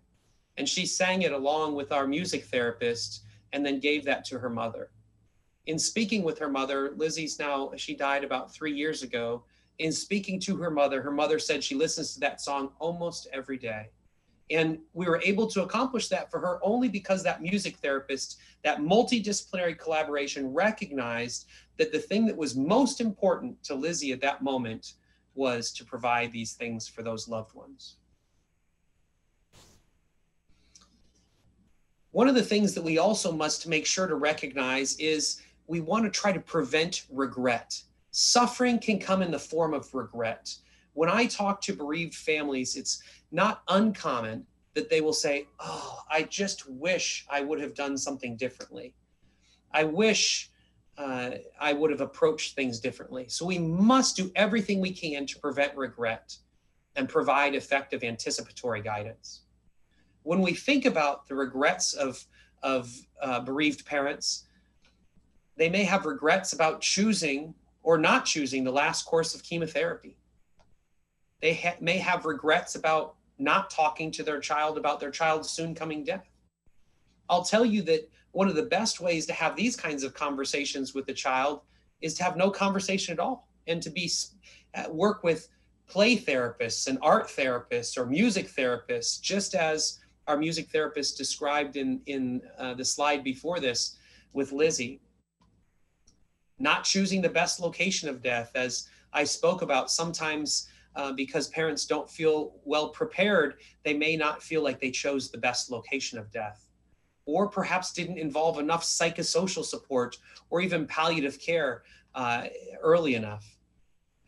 And she sang it along with our music therapist and then gave that to her mother. In speaking with her mother, Lizzie's now, she died about three years ago. In speaking to her mother, her mother said she listens to that song almost every day. And we were able to accomplish that for her only because that music therapist, that multidisciplinary collaboration recognized that the thing that was most important to Lizzie at that moment was to provide these things for those loved ones. One of the things that we also must make sure to recognize is we want to try to prevent regret. Suffering can come in the form of regret. When I talk to bereaved families, it's not uncommon that they will say, Oh, I just wish I would have done something differently. I wish uh, I would have approached things differently. So we must do everything we can to prevent regret and provide effective anticipatory guidance when we think about the regrets of, of uh, bereaved parents, they may have regrets about choosing or not choosing the last course of chemotherapy. They ha- may have regrets about not talking to their child about their child's soon coming death. I'll tell you that one of the best ways to have these kinds of conversations with the child is to have no conversation at all and to be uh, work with play therapists and art therapists or music therapists just as our music therapist described in, in uh, the slide before this with Lizzie. Not choosing the best location of death, as I spoke about, sometimes uh, because parents don't feel well prepared, they may not feel like they chose the best location of death, or perhaps didn't involve enough psychosocial support or even palliative care uh, early enough.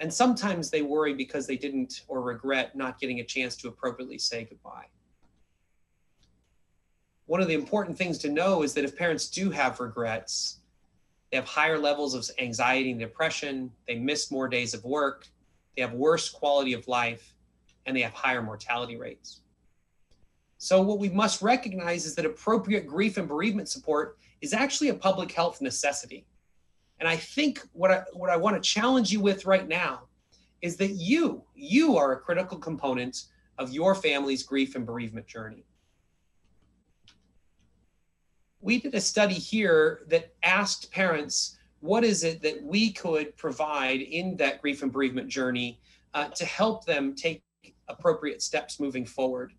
And sometimes they worry because they didn't or regret not getting a chance to appropriately say goodbye one of the important things to know is that if parents do have regrets, they have higher levels of anxiety and depression, they miss more days of work, they have worse quality of life, and they have higher mortality rates. So, what we must recognize is that appropriate grief and bereavement support is actually a public health necessity. And I think what I, what I want to challenge you with right now is that you, you are a critical component of your family's grief and bereavement journey we did a study here that asked parents what is it that we could provide in that grief and bereavement journey uh, to help them take appropriate steps moving forward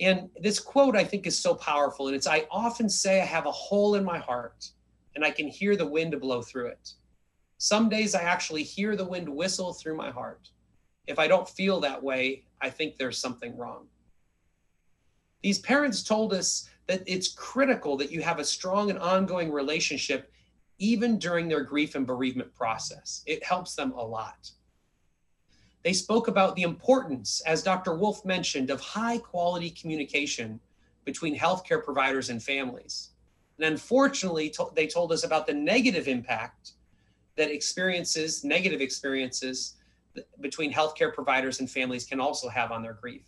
and this quote i think is so powerful and it's i often say i have a hole in my heart and I can hear the wind blow through it. Some days I actually hear the wind whistle through my heart. If I don't feel that way, I think there's something wrong. These parents told us that it's critical that you have a strong and ongoing relationship even during their grief and bereavement process. It helps them a lot. They spoke about the importance, as Dr. Wolfe mentioned, of high quality communication between healthcare providers and families. And unfortunately, to- they told us about the negative impact that experiences, negative experiences between healthcare providers and families can also have on their grief.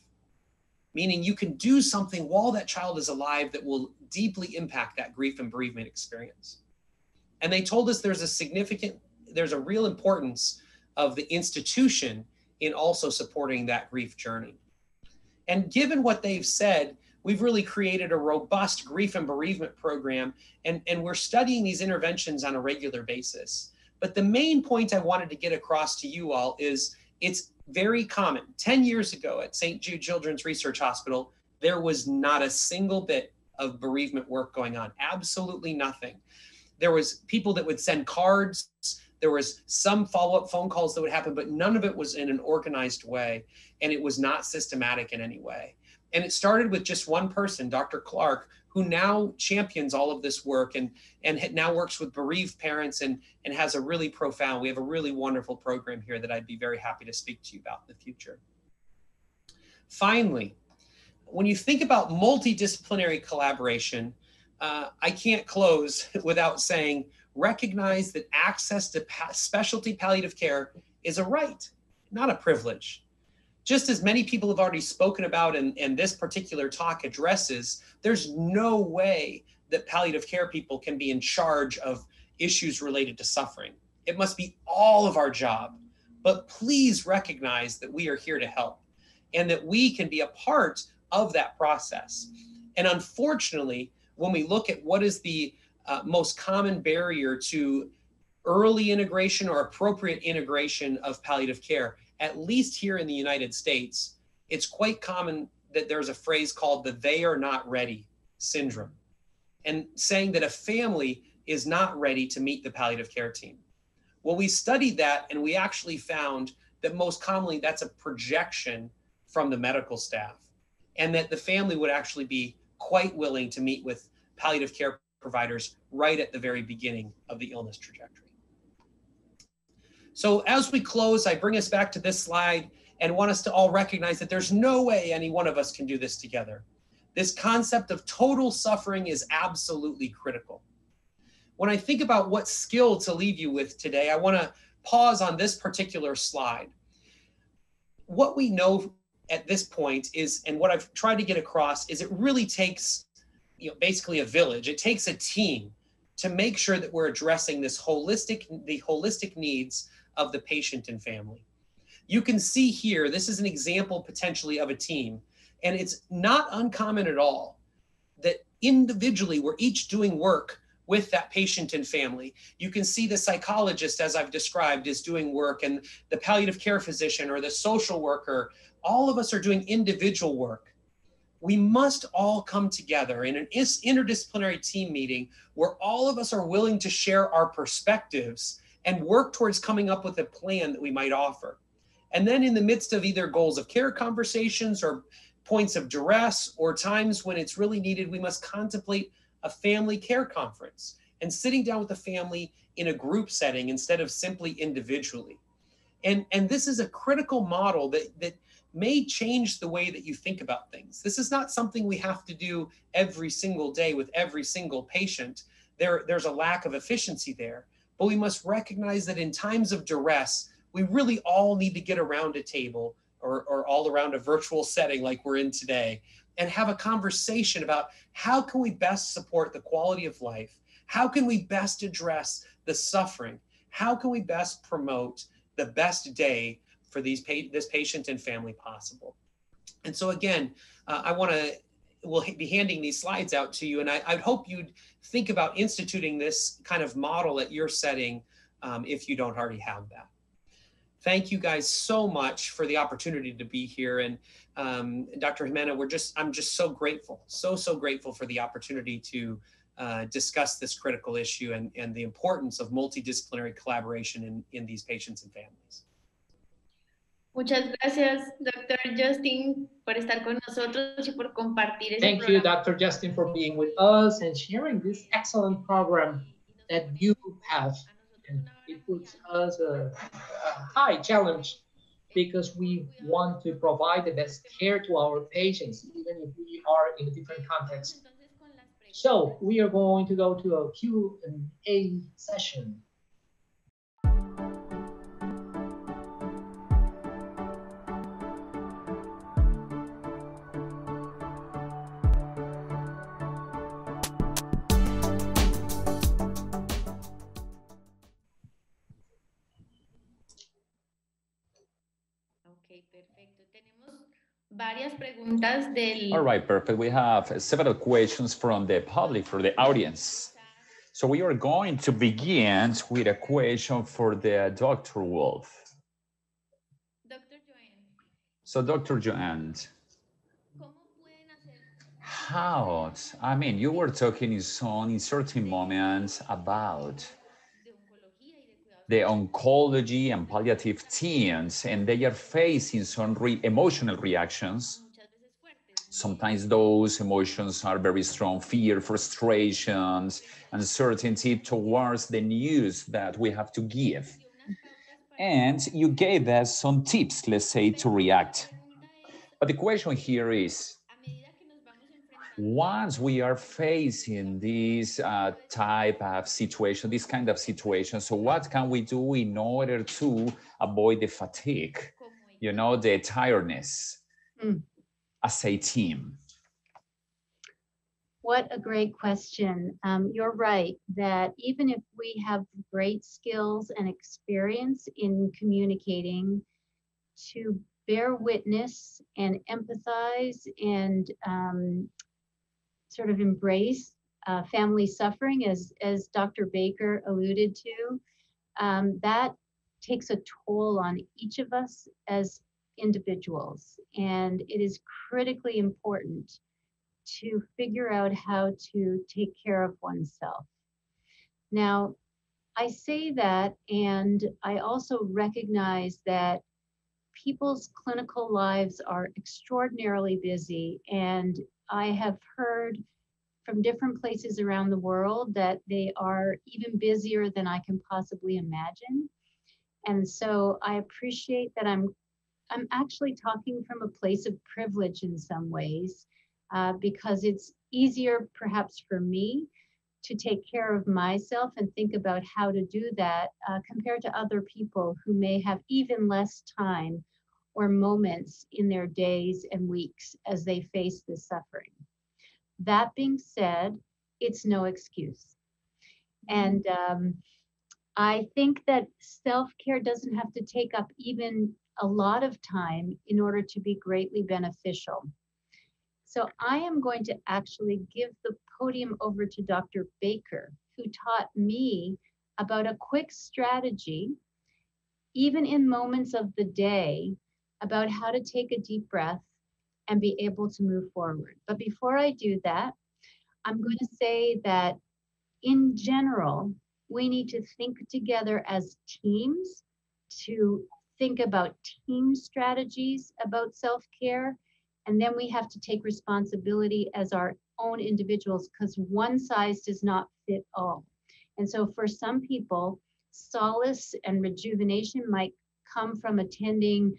Meaning you can do something while that child is alive that will deeply impact that grief and bereavement experience. And they told us there's a significant, there's a real importance of the institution in also supporting that grief journey. And given what they've said, we've really created a robust grief and bereavement program, and, and we're studying these interventions on a regular basis. But the main point I wanted to get across to you all is it's very common. 10 years ago at St. Jude Children's Research Hospital, there was not a single bit of bereavement work going on, absolutely nothing. There was people that would send cards, there was some follow-up phone calls that would happen, but none of it was in an organized way and it was not systematic in any way. And it started with just one person, Dr. Clark, who now champions all of this work and and now works with bereaved parents and and has a really profound we have a really wonderful program here that i'd be very happy to speak to you about in the future finally when you think about multidisciplinary collaboration uh, i can't close [LAUGHS] without saying recognize that access to pa- specialty palliative care is a right not a privilege just as many people have already spoken about and, and this particular talk addresses, there's no way that palliative care people can be in charge of issues related to suffering. It must be all of our job. But please recognize that we are here to help and that we can be a part of that process. And unfortunately, when we look at what is the uh, most common barrier to early integration or appropriate integration of palliative care, at least here in the United States, it's quite common that there's a phrase called the they are not ready syndrome, and saying that a family is not ready to meet the palliative care team. Well, we studied that and we actually found that most commonly that's a projection from the medical staff, and that the family would actually be quite willing to meet with palliative care providers right at the very beginning of the illness trajectory. So as we close, I bring us back to this slide and want us to all recognize that there's no way any one of us can do this together. This concept of total suffering is absolutely critical. When I think about what skill to leave you with today, I want to pause on this particular slide. What we know at this point is, and what I've tried to get across, is it really takes, you know, basically a village. It takes a team to make sure that we're addressing this holistic, the holistic needs of the patient and family. You can see here, this is an example potentially of a team, and it's not uncommon at all that individually we're each doing work with that patient and family. You can see the psychologist, as I've described, is doing work, and the palliative care physician or the social worker. All of us are doing individual work. We must all come together in an interdisciplinary team meeting where all of us are willing to share our perspectives and work towards coming up with a plan that we might offer. And then, in the midst of either goals of care conversations or points of duress or times when it's really needed, we must contemplate a family care conference and sitting down with the family in a group setting instead of simply individually. And, and this is a critical model that, that may change the way that you think about things. This is not something we have to do every single day with every single patient. There, there's a lack of efficiency there. But we must recognize that in times of duress, we really all need to get around a table or, or all around a virtual setting like we're in today and have a conversation about how can we best support the quality of life? How can we best address the suffering? How can we best promote the best day for these this patient and family possible? And so again, uh, I want to we'll be handing these slides out to you. And I, would hope you'd think about instituting this kind of model at your setting um, if you don't already have that. Thank you guys so much for the opportunity to be here. And um, Dr. Jimena, we're just, I'm just so grateful, so, so grateful for the opportunity to uh, discuss this critical issue and, and the importance of multidisciplinary collaboration in, in these patients and families.
Muchas gracias, doctor Justin, por estar con nosotros y por compartir ese
Thank you. Dr. Justin, for being with us and sharing this excellent program that you have. And it puts us a, a high challenge because we want to provide the best care to our patients, even if we are in a different context. So we are going to go to a Q&A session.
Varias preguntas del...
All right, perfect. We have several questions from the public, for the audience. So we are going to begin with a question for the Dr. Wolfe.
Doctor Joanne,
So Dr. Joanne,
¿cómo pueden hacer
how, I mean, you were talking in some in certain moments about
de oncología y de cuidados
the oncology and palliative teams, and they are facing some re- emotional reactions. Sometimes those emotions are very strong fear, frustrations, uncertainty towards the news that we have to give. And you gave us some tips, let's say, to react. But the question here is
a medida que nos vamos enfrentando
once we are facing this uh, type of situation, this kind of situation, so what can we do in order to avoid the fatigue, you know, the tiredness
Hmm.
as a team?
What a great question. Um, you're right that even if we have great skills and experience in communicating, to bear witness and empathize and um, sort of embrace uh, family suffering, as as Dr. Baker alluded to, um, that takes a toll on each of us as individuals, and it is critically important to figure out how to take care of oneself. Now, I say that, and I also recognize that people's clinical lives are extraordinarily busy, and I have heard from different places around the world that they are even busier than I can possibly imagine. And so I appreciate that I'm I'm actually talking from a place of privilege in some ways uh, because it's easier perhaps for me to take care of myself and think about how to do that uh, compared to other people who may have even less time or moments in their days and weeks as they face this suffering. That being said, it's no excuse. And um, I think that self care doesn't have to take up even a lot of time in order to be greatly beneficial. So I am going to actually give the podium over to Dr. Baker, who taught me about a quick strategy, even in moments of the day, about how to take a deep breath and be able to move forward. But before I do that, I'm going to say that in general, we need to think together as teams to think about team strategies about self care. And then we have to take responsibility as our own individuals because one size does not fit all. And so for some people, solace and rejuvenation might come from attending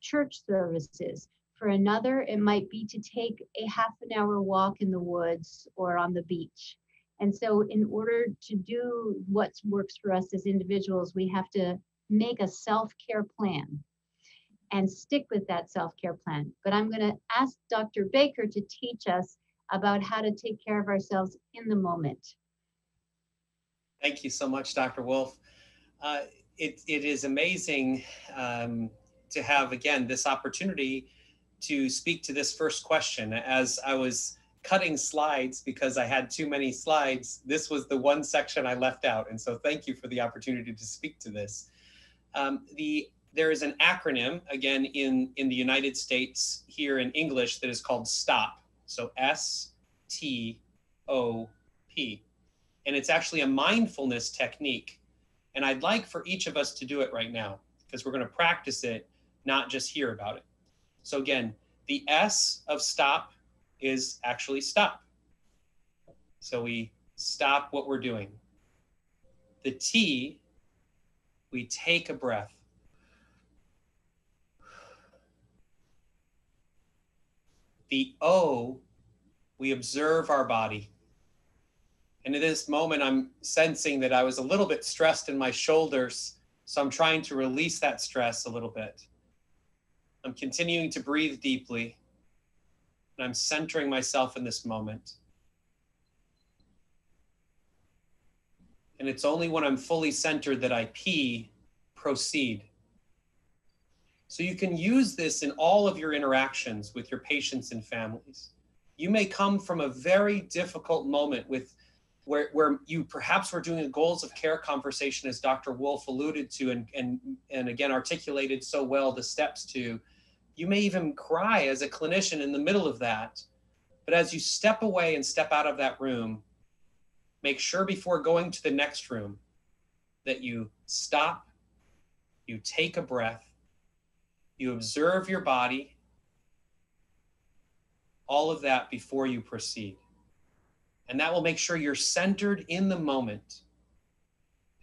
church services. For another, it might be to take a half an hour walk in the woods or on the beach. And so, in order to do what works for us as individuals, we have to make a self care plan and stick with that self care plan. But I'm going to ask Dr. Baker to teach us about how to take care of ourselves in the moment.
Thank you so much, Dr. Wolfe. Uh, it, it is amazing um, to have, again, this opportunity to speak to this first question. As I was cutting slides because I had too many slides, this was the one section I left out. And so thank you for the opportunity to speak to this. Um, the there is an acronym again in in the United States here in English that is called STOP. So S T O P. And it's actually a mindfulness technique. And I'd like for each of us to do it right now because we're going to practice it, not just hear about it. So again, the S of stop is actually stop. So we stop what we're doing. The T, we take a breath. The O, we observe our body. And in this moment, I'm sensing that I was a little bit stressed in my shoulders. So I'm trying to release that stress a little bit. I'm continuing to breathe deeply. And I'm centering myself in this moment. And it's only when I'm fully centered that I P, proceed. So you can use this in all of your interactions with your patients and families. You may come from a very difficult moment with where, where you perhaps were doing a goals of care conversation as Dr. Wolfe alluded to and, and, and again articulated so well the steps to. You may even cry as a clinician in the middle of that. But as you step away and step out of that room, make sure before going to the next room that you stop, you take a breath, you observe your body, all of that before you proceed. And that will make sure you're centered in the moment.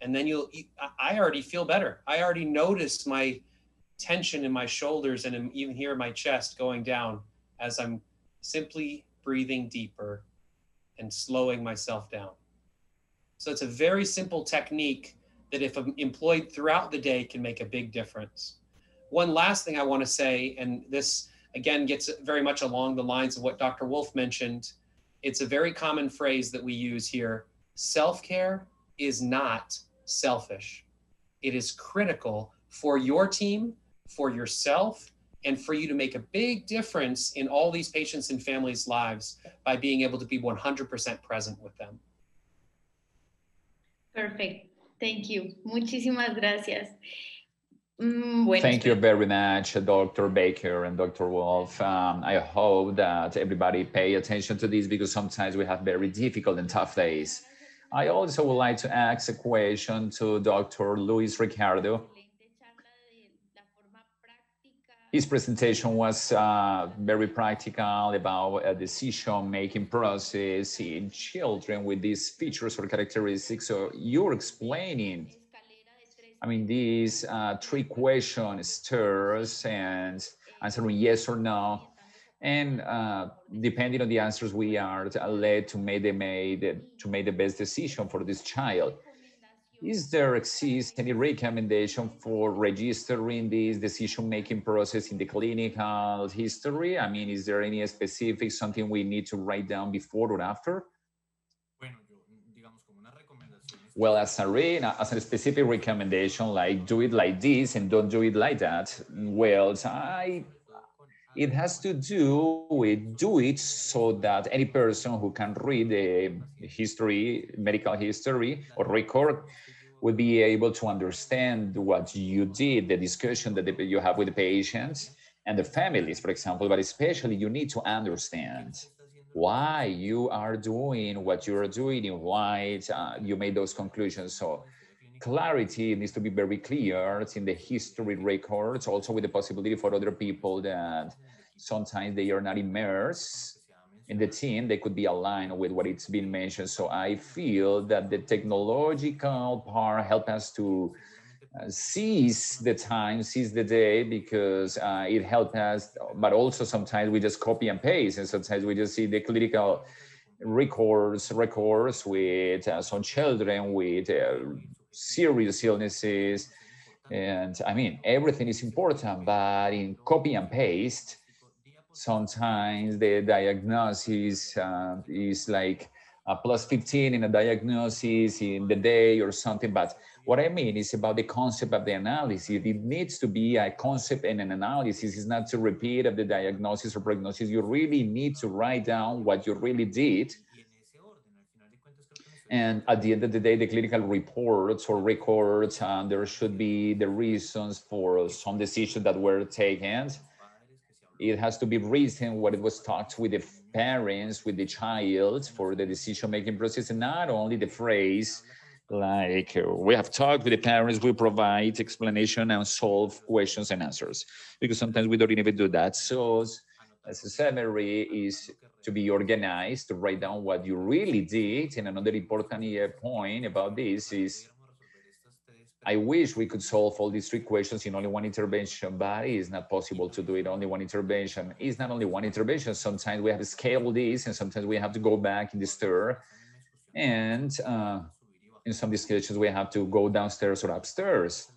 And then you'll, I already feel better. I already noticed my tension in my shoulders and even here in my chest going down as I'm simply breathing deeper and slowing myself down. So it's a very simple technique that if employed throughout the day can make a big difference. One last thing I want to say, and this again gets very much along the lines of what Dr. Wolfe mentioned. It's a very common phrase that we use here. Self-care is not selfish. It is critical for your team, for yourself, and for you to make a big difference in all these patients and families' lives by being able to be 100% present with them.
Perfect. Thank you. Muchísimas gracias. Mm, bueno,
Thank you very much, Dr. Baker and Dr. Wolfe. Um, I hope that everybody pay attention to this because sometimes we have very difficult and tough days. I also would like to ask a question to Dr. Luis Ricardo. His presentation was uh, very practical about a decision-making process in children with these features or characteristics. So you're explaining I mean, these uh, three question stirs and answering yes or no. And uh, depending on the answers, we are led to make the made to make the best decision for this child. Is there exist any recommendation for registering this decision-making process in the clinical history? I mean, is there any specific something we need to write down before or after? Well, as a, re, as a specific recommendation, like do it like this and don't do it like that. Well, I, it has to do with do it so that any person who can read the history, medical history or record would be able to understand what you did, the discussion that you have with the patients and the families, for example, but especially you need to understand why you are doing what you are doing and why uh, you made those conclusions. So clarity needs to be very clear it's in the history records, also with the possibility for other people that sometimes they are not immersed in the team, they could be aligned with what it's been mentioned. So I feel that the technological part help us to uh, seize the time, seize the day, because uh, it helped us. But also sometimes we just copy and paste, and sometimes we just see the clinical records, records with uh, some children with uh, serious illnesses. And I mean, everything is important, but in copy and paste, sometimes the diagnosis uh, is like a plus 15 in a diagnosis in the day or something, but what I mean is about the concept of the analysis. It needs to be a concept and an analysis. It's not to repeat of the diagnosis or prognosis. You really need to write down what you really did. And at the end of the day, the clinical reports or records, uh, there should be the reasons for some decisions that were taken. It has to be reason what it was talked with the parents with the child for the decision-making process and not only the phrase like we have talked with the parents, we provide explanation and solve questions and answers because sometimes we don't even do that. So as a summary is to be organized, to write down what you really did. And another important point about this is I wish we could solve all these three questions in only one intervention, but it is not possible to do it only one intervention. It's not only one intervention. Sometimes we have to scale this and sometimes we have to go back in the stir. And uh, in some discussions, we have to go downstairs or upstairs.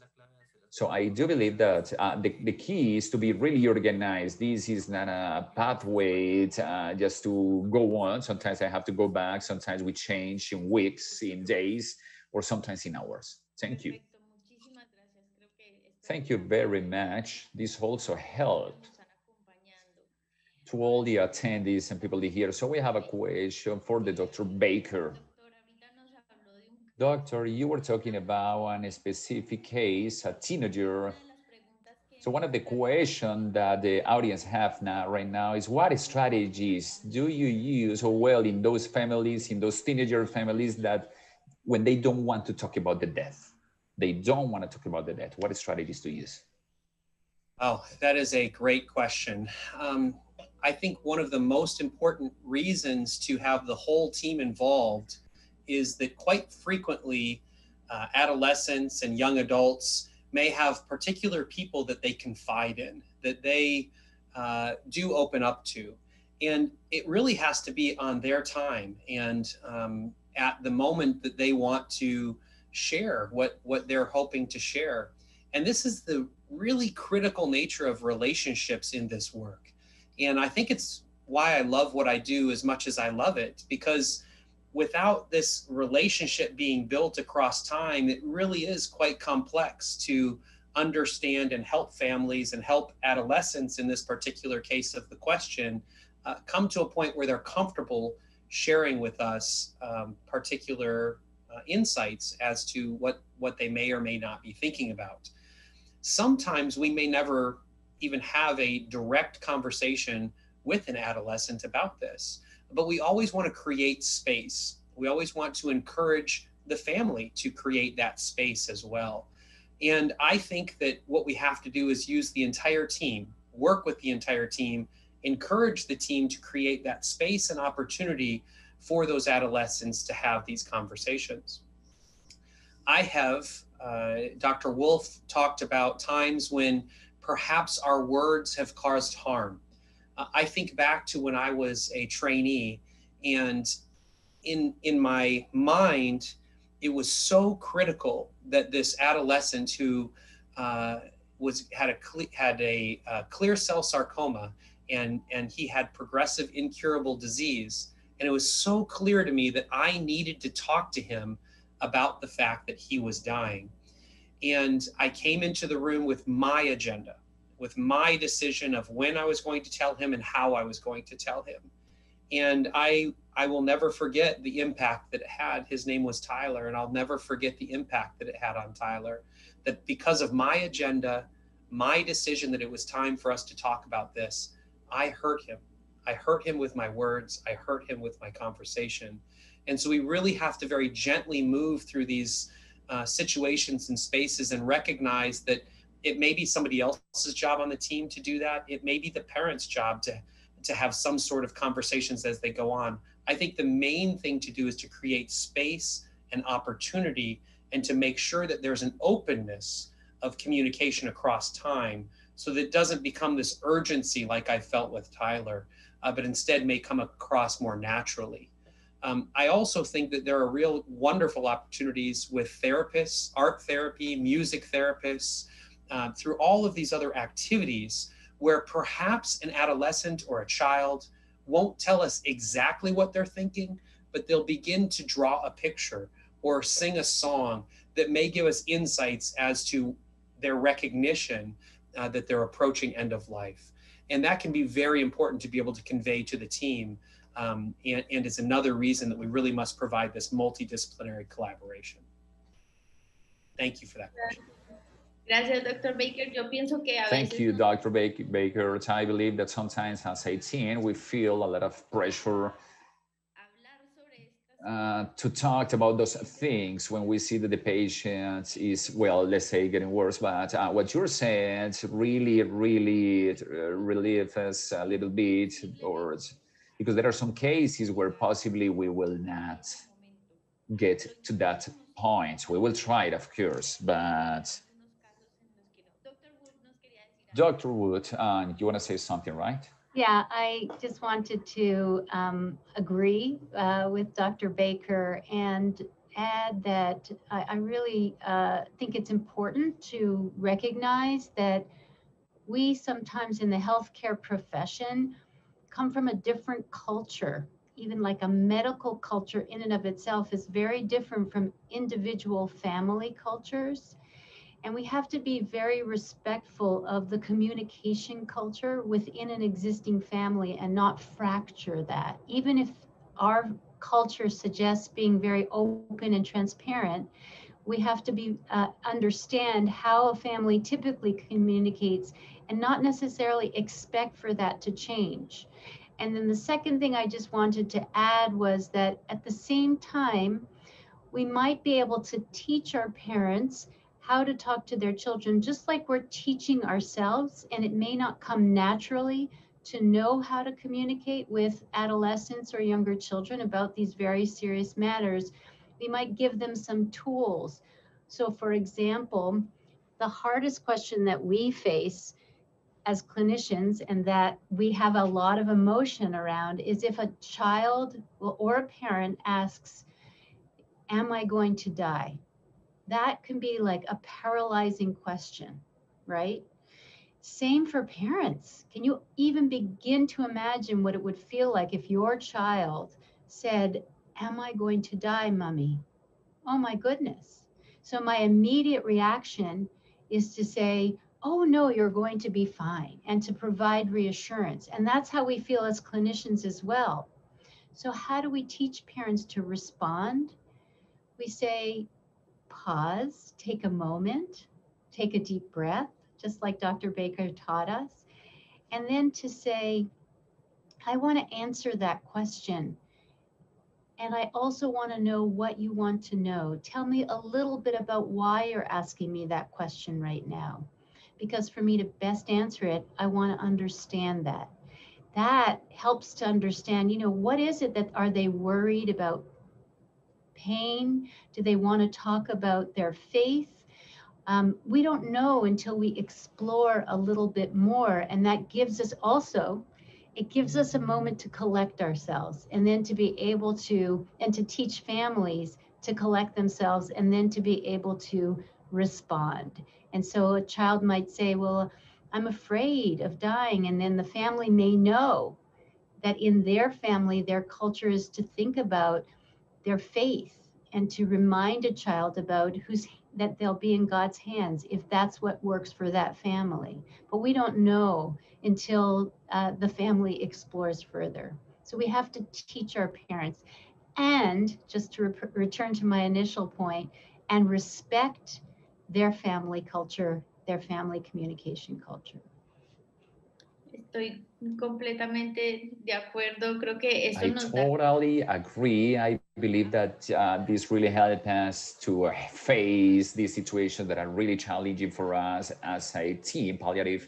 So I do believe that uh, the, the key is to be really organized. This is not a pathway to, uh, just to go on. Sometimes I have to go back. Sometimes we change in weeks, in days, or sometimes in hours. Thank you. Thank you very much. This also helped to all the attendees and people here. So we have a question for the Dr. Baker. Doctor, you were talking about a specific case, a teenager. So one of the questions that the audience have now right now is what strategies do you use or well in those families, in those teenager families that when they don't want to talk about the death? they don't want to talk about the death, What strategies to use?
Oh, that is a great question. Um, I think one of the most important reasons to have the whole team involved is that quite frequently uh, adolescents and young adults may have particular people that they confide in, that they uh, do open up to. And it really has to be on their time and um, at the moment that they want to share what what they're hoping to share and this is the really critical nature of relationships in this work and i think it's why i love what i do as much as i love it because without this relationship being built across time it really is quite complex to understand and help families and help adolescents in this particular case of the question uh, come to a point where they're comfortable sharing with us um, particular uh, insights as to what what they may or may not be thinking about. Sometimes we may never even have a direct conversation with an adolescent about this, but we always want to create space. We always want to encourage the family to create that space as well. And I think that what we have to do is use the entire team, work with the entire team, encourage the team to create that space and opportunity for those adolescents to have these conversations. I have, uh, Dr. Wolfe talked about times when perhaps our words have caused harm. Uh, I think back to when I was a trainee, and in in my mind, it was so critical that this adolescent who uh, was had a had a, a clear cell sarcoma and and he had progressive incurable disease and it was so clear to me that I needed to talk to him about the fact that he was dying. And I came into the room with my agenda, with my decision of when I was going to tell him and how I was going to tell him. And I I will never forget the impact that it had. His name was Tyler, and I'll never forget the impact that it had on Tyler. That because of my agenda, my decision that it was time for us to talk about this, I hurt him. I hurt him with my words. I hurt him with my conversation. And so we really have to very gently move through these uh, situations and spaces and recognize that it may be somebody else's job on the team to do that. It may be the parent's job to, to have some sort of conversations as they go on. I think the main thing to do is to create space and opportunity and to make sure that there's an openness of communication across time so that it doesn't become this urgency like I felt with Tyler uh, but instead may come across more naturally. Um, I also think that there are real wonderful opportunities with therapists, art therapy, music therapists, uh, through all of these other activities where perhaps an adolescent or a child won't tell us exactly what they're thinking, but they'll begin to draw a picture or sing a song that may give us insights as to their recognition uh, that they're approaching end of life. And that can be very important to be able to convey to the team. Um, and, and it's another reason that we really must provide this multidisciplinary collaboration. Thank you for that question.
Gracias, doctor Baker. Yo pienso que a
Thank
veces
you, Dr. Baker. I believe that sometimes as 18, we feel a lot of pressure
hablar sobre estas
uh, to talk about those things when we see that the patient is, well, let's say getting worse. But uh, what you're saying really, really uh, relieves us a little bit, or because there are some cases where possibly we will not get to that point. We will try it, of course, but
Doctor Wood nos quería decir algo.
Dr. Wood, uh, you want to say something, right?
Yeah, I just wanted to um, agree uh, with Dr. Baker and add that I, I really uh, think it's important to recognize that we sometimes in the healthcare profession come from a different culture. Even like a medical culture in and of itself is very different from individual family cultures. And we have to be very respectful of the communication culture within an existing family and not fracture that. Even if our culture suggests being very open and transparent, we have to be uh, understand how a family typically communicates and not necessarily expect for that to change. And then the second thing I just wanted to add was that at the same time, we might be able to teach our parents how to talk to their children, just like we're teaching ourselves, and it may not come naturally to know how to communicate with adolescents or younger children about these very serious matters. We might give them some tools. So, for example, the hardest question that we face as clinicians and that we have a lot of emotion around is if a child or a parent asks, Am I going to die? That can be like a paralyzing question, right? Same for parents. Can you even begin to imagine what it would feel like if your child said, Am I going to die, mommy? Oh my goodness. So, my immediate reaction is to say, Oh no, you're going to be fine, and to provide reassurance. And that's how we feel as clinicians as well. So, how do we teach parents to respond? We say, pause, take a moment, take a deep breath, just like Dr. Baker taught us, and then to say, I want to answer that question. And I also want to know what you want to know. Tell me a little bit about why you're asking me that question right now. Because for me to best answer it, I want to understand that. That helps to understand, you know, what is it that are they worried about pain? Do they want to talk about their faith? Um, we don't know until we explore a little bit more. And that gives us also, it gives us a moment to collect ourselves and then to be able to, and to teach families to collect themselves and then to be able to respond. And so a child might say, Well, I'm afraid of dying. And then the family may know that in their family, their culture is to think about their faith and to remind a child about who's that they'll be in God's hands if that's what works for that family. But we don't know until uh, the family explores further. So we have to teach our parents and just to re- return to my initial point and respect their family culture, their family communication culture.
Estoy completamente de acuerdo. Creo que eso
I
nos da
totally agree. I believe that uh, this really helped us to uh, face these situations that are really challenging for us as a team, palliative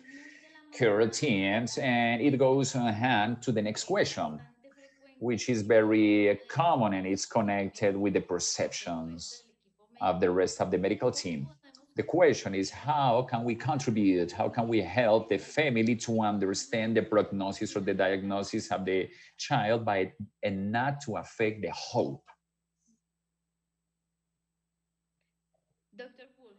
care teams. And it goes hand to the next question, which is very common and it's connected with the perceptions of the rest of the medical team. The question is how can we contribute? How can we help the family to understand the prognosis or the diagnosis of the child by and not to affect the hope?
Doctor Poole,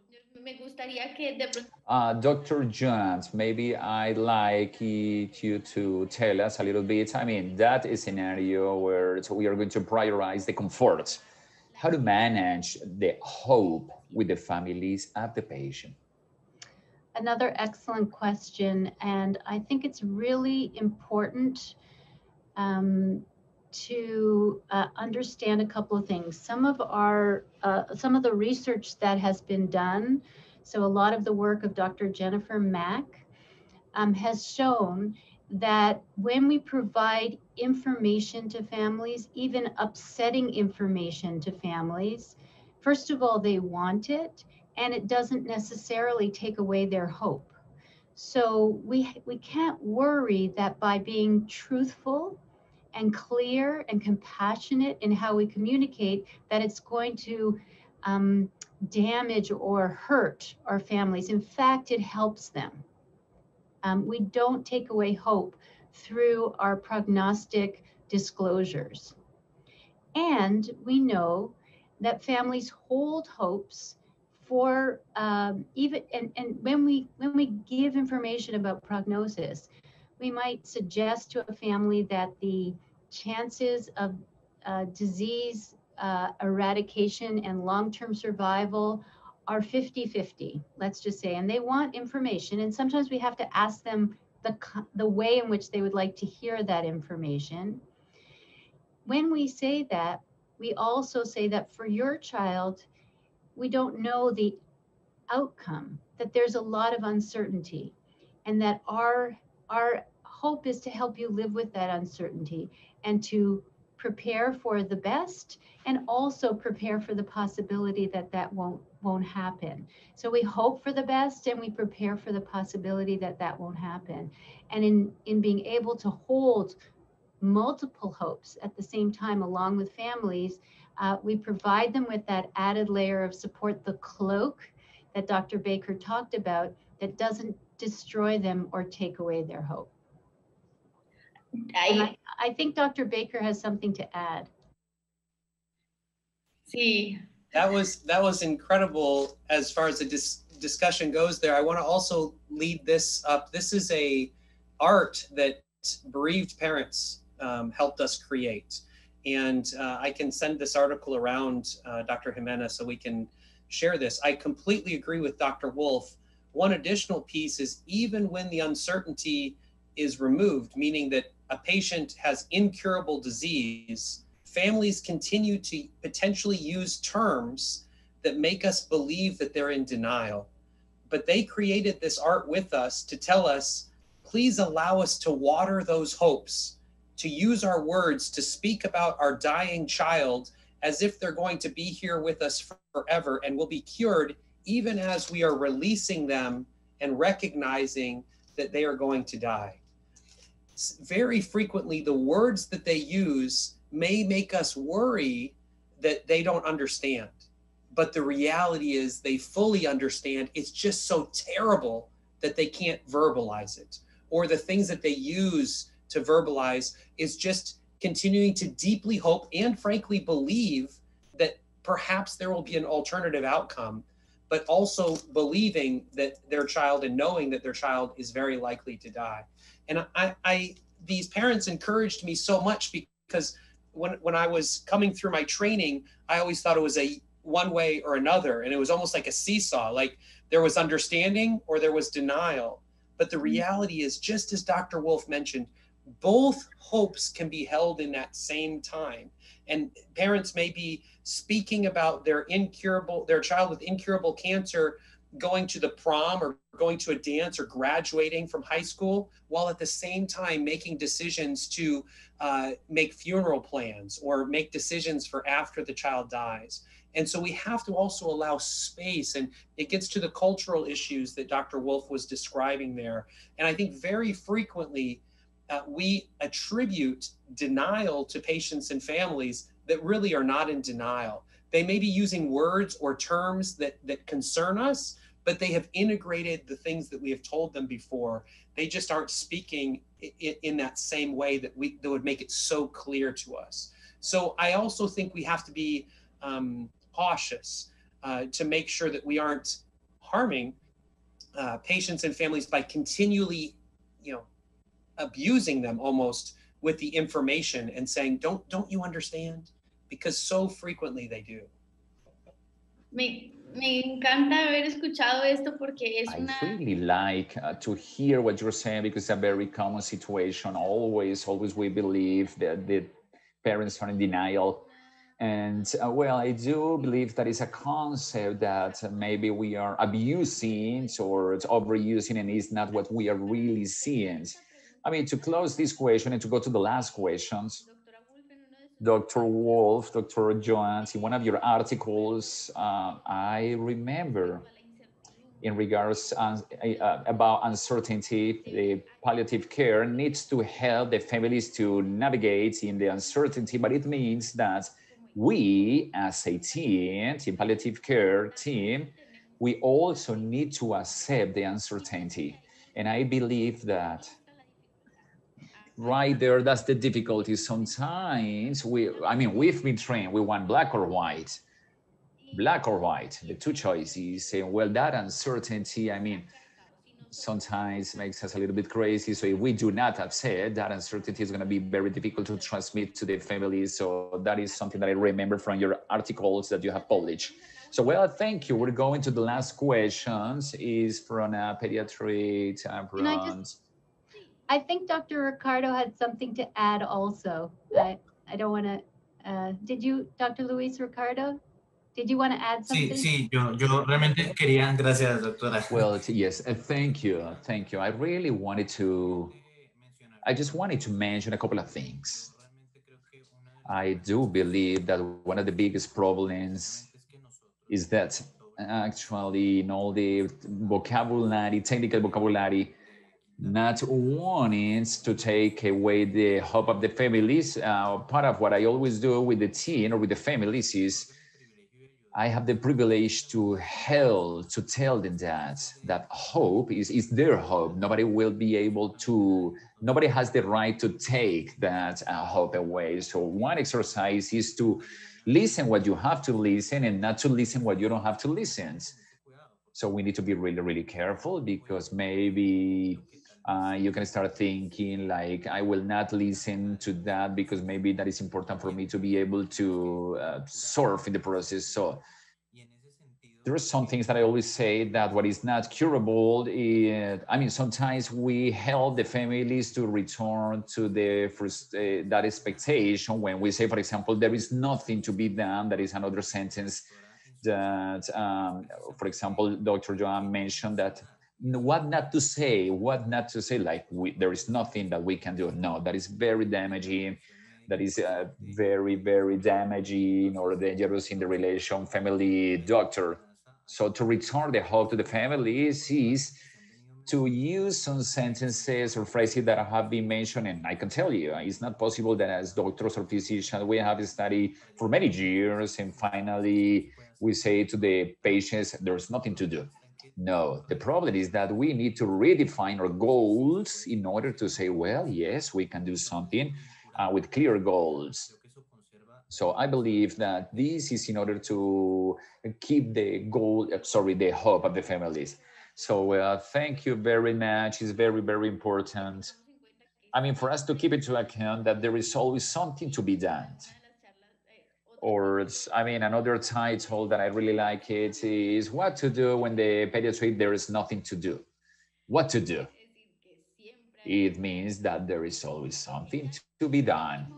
me gustaría que de
Uh, Dr. Jones, maybe I'd like you to tell us a little bit. I mean, that is a scenario where so we are going to prioritize the comfort, how to manage the hope with the families of the patient.
Another excellent question, and I think it's really important um, to uh, understand a couple of things. Some of our, uh, some of the research that has been done So a lot of the work of Dr. Jennifer Mack um, has shown that when we provide information to families, even upsetting information to families, first of all, they want it, and it doesn't necessarily take away their hope. So we, we can't worry that by being truthful and clear and compassionate in how we communicate, that it's going to um, damage or hurt our families. In fact, it helps them. Um, we don't take away hope through our prognostic disclosures. And we know that families hold hopes for um, even and, and when we when we give information about prognosis, we might suggest to a family that the chances of uh, disease uh, eradication and long-term survival are 50-50, let's just say, and they want information. And sometimes we have to ask them the, the way in which they would like to hear that information. When we say that, we also say that for your child, we don't know the outcome, that there's a lot of uncertainty, and that our, our hope is to help you live with that uncertainty and to prepare for the best and also prepare for the possibility that that won't won't happen. So we hope for the best and we prepare for the possibility that that won't happen. And in in being able to hold multiple hopes at the same time along with families uh, we provide them with that added layer of support the cloak that dr baker talked about that doesn't destroy them or take away their hope I, I think Dr. Baker has something to add.
See,
That was that was incredible as far as the dis discussion goes there. I want to also lead this up. This is a art that bereaved parents um, helped us create. And uh, I can send this article around uh, Dr. Jimena so we can share this. I completely agree with Dr. Wolfe. One additional piece is even when the uncertainty is removed, meaning that a patient has incurable disease, families continue to potentially use terms that make us believe that they're in denial. But they created this art with us to tell us, please allow us to water those hopes, to use our words to speak about our dying child as if they're going to be here with us forever and will be cured even as we are releasing them and recognizing that they are going to die very frequently the words that they use may make us worry that they don't understand. But the reality is they fully understand. It's just so terrible that they can't verbalize it. Or the things that they use to verbalize is just continuing to deeply hope and frankly believe that perhaps there will be an alternative outcome, but also believing that their child and knowing that their child is very likely to die. And I, I these parents encouraged me so much because when when I was coming through my training, I always thought it was a one way or another, and it was almost like a seesaw. Like there was understanding or there was denial. But the mm-hmm. reality is, just as Dr. Wolfe mentioned, both hopes can be held in that same time. And parents may be speaking about their incurable, their child with incurable cancer going to the prom or going to a dance or graduating from high school while at the same time making decisions to uh, make funeral plans or make decisions for after the child dies. And so we have to also allow space, and it gets to the cultural issues that Dr. Wolfe was describing there. And I think very frequently uh, we attribute denial to patients and families that really are not in denial. They may be using words or terms that, that concern us, but they have integrated the things that we have told them before. They just aren't speaking in, in that same way that we that would make it so clear to us. So I also think we have to be um, cautious uh, to make sure that we aren't harming uh, patients and families by continually, you know, abusing them almost with the information and saying, "Don't don't you understand?" Because so frequently they do.
Me, me encanta haber escuchado esto porque es una...
I really like uh, to hear what you're saying because it's a very common situation. Always, always we believe that the parents are in denial. And uh, well, I do believe that is a concept that maybe we are abusing or it's overusing and is not what we are really seeing. I mean, to close this question and to go to the last questions, Dr. Wolfe, Dr. Joans, in one of your articles, uh, I remember in regards uh, uh, about uncertainty, the palliative care needs to help the families to navigate in the uncertainty, but it means that we as a team, team palliative care team, we also need to accept the uncertainty. And I believe that right there, that's the difficulty. Sometimes we, I mean, we've been trained, we want black or white, black or white, the two choices. And well, that uncertainty, I mean, sometimes makes us a little bit crazy. So if we do not accept that uncertainty is going to be very difficult to transmit to the families. So that is something that I remember from your articles that you have published. So well, thank you. We're going to the last questions is from a pediatric uh,
I think Dr. Ricardo had something to add also. I, I don't want to, uh, did you, Dr. Luis Ricardo? Did you want to add
Sí,
something?
sí, yo, yo realmente quería, gracias doctora.
Well, yes, uh, thank you. Thank you. I really wanted to, I just wanted to mention a couple of things. I do believe that one of the biggest problems is that actually in all the vocabulary, technical vocabulary, not wanting to take away the hope of the families. Uh, part of what I always do with the teen or with the families is I have the privilege to help to tell them that that hope is, is their hope. Nobody will be able to, nobody has the right to take that uh, hope away. So one exercise is to listen what you have to listen and not to listen what you don't have to listen. So we need to be really, really careful because maybe uh, you can start thinking like, I will not listen to that because maybe that is important for me to be able to uh, surf in the process. So there are some things that I always say that what is not curable, is, I mean, sometimes we help the families to return to the first, uh, that expectation when we say, for example, there is nothing to be done. That is another sentence that, um, for example, Dr. Joan mentioned that what not to say, what not to say, like we, there is nothing that we can do. No, that is very damaging. That is uh, very, very damaging or dangerous in the relation family doctor. So to return the hope to the families is to use some sentences or phrases that have been mentioned. And I can tell you, it's not possible that as doctors or physicians, we have studied for many years and finally we say to the patients, there's nothing to do. No, the problem is that we need to redefine our goals in order to say, well, yes, we can do something uh, with clear goals. So I believe that this is in order to keep the goal, uh, sorry, the hope of the families. So uh, thank you very much. It's very, very important. I mean, for us to keep it to account that there is always something to be done. Or it's, I mean, another title that I really like it is what to do when the pediatric there is nothing to do. What to do? It means that there is always something to be done.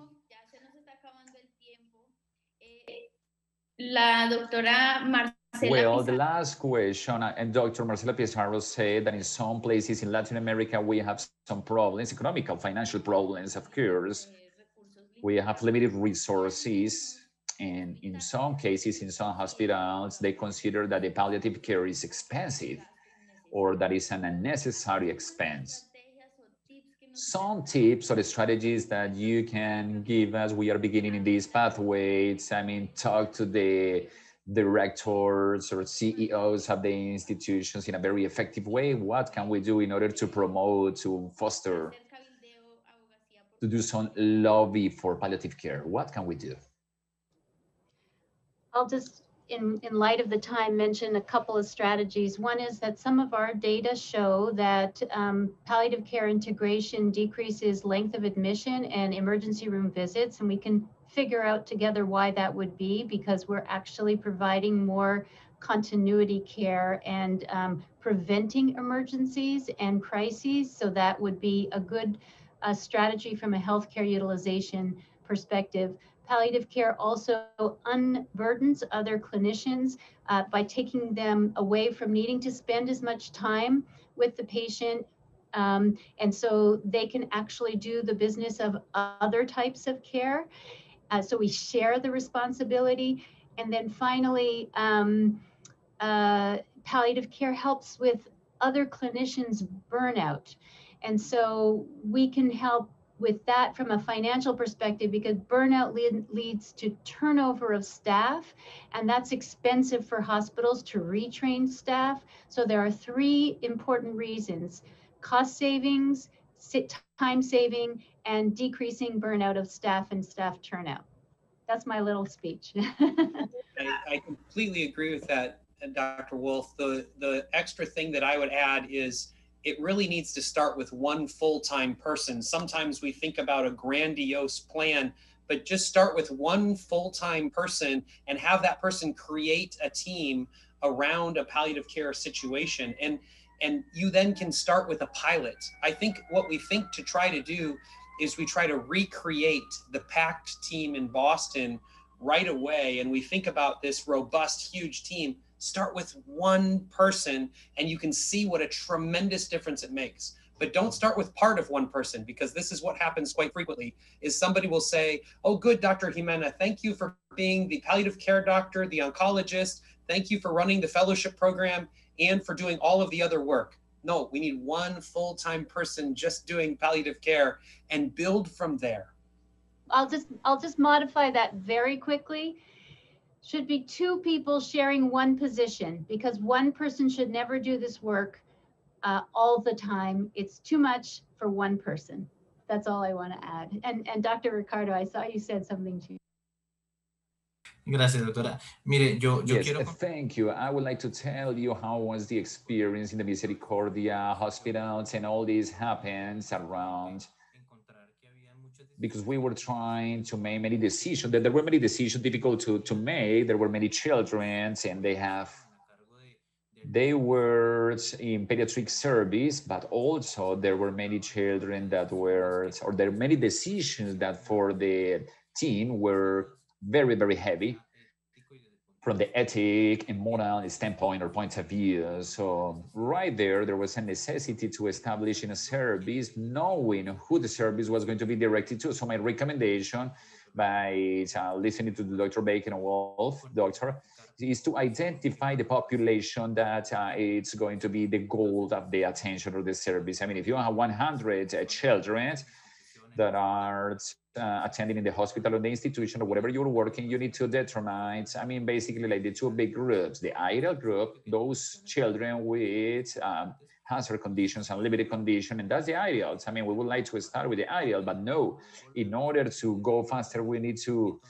La doctora Marcela
Well, the last question, uh, and Dr. Marcela Pizarro said that in some places in Latin America, we have some problems, economical, financial problems, of course. We have limited resources. And in some cases, in some hospitals, they consider that the palliative care is expensive or that is an unnecessary expense. Some tips or strategies that you can give us, we are beginning in these pathways. I mean, talk to the directors or CEOs of the institutions in a very effective way. What can we do in order to promote, to foster, to do some lobby for palliative care? What can we do?
I'll just, in, in light of the time, mention a couple of strategies. One is that some of our data show that um, palliative care integration decreases length of admission and emergency room visits, and we can figure out together why that would be because we're actually providing more continuity care and um, preventing emergencies and crises. So that would be a good uh, strategy from a healthcare utilization perspective. Palliative care also unburdens other clinicians uh, by taking them away from needing to spend as much time with the patient. Um, and so they can actually do the business of other types of care. Uh, so we share the responsibility. And then finally, um, uh, palliative care helps with other clinicians' burnout. And so we can help with that from a financial perspective because burnout lead, leads to turnover of staff and that's expensive for hospitals to retrain staff. So there are three important reasons cost savings time saving and decreasing burnout of staff and staff turnout. That's my little speech. [LAUGHS]
I, I completely agree with that uh, dr wolfe. The the extra thing that i would add is it really needs to start with one full-time person. Sometimes we think about a grandiose plan, but just start with one full-time person and have that person create a team around a palliative care situation and and you then can start with a pilot. I think what we think to try to do is we try to recreate the PACT team in Boston right away and we think about this robust huge team Start with one person and you can see what a tremendous difference it makes. But don't start with part of one person because this is what happens quite frequently is somebody will say, "Oh good, Dr. Jimena, thank you for being the palliative care doctor, the oncologist. Thank you for running the fellowship program and for doing all of the other work." No, we need one full-time person just doing palliative care and build from there.
I'll just I'll just modify that very quickly should be two people sharing one position because one person should never do this work uh, all the time. It's too much for one person. That's all I want to add. And, and Dr. Ricardo, I saw you said something too.
Gracias, doctora. Mire, yo, yo
yes,
quiero...
Thank you. I would like to tell you how was the experience in the Misericordia hospitals and all this happens around because we were trying to make many decisions. That there were many decisions difficult to, to make. There were many children and they have they were in pediatric service but also there were many children that were or there were many decisions that for the team were very very heavy from the ethic and moral standpoint or point of view. So right there, there was a necessity to establish in a service, knowing who the service was going to be directed to. So my recommendation by uh, listening to Dr. Bacon Wolfe, doctor, is to identify the population that uh, it's going to be the goal of the attention of the service. I mean, if you have 100 uh, children that are uh, attending in the hospital or the institution or whatever you're working, you need to determine, I mean, basically like the two big groups, the ideal group, those children with um, hazard conditions and limited condition, and that's the ideal. I mean, we would like to start with the ideal, but no, in order to go faster, we need to,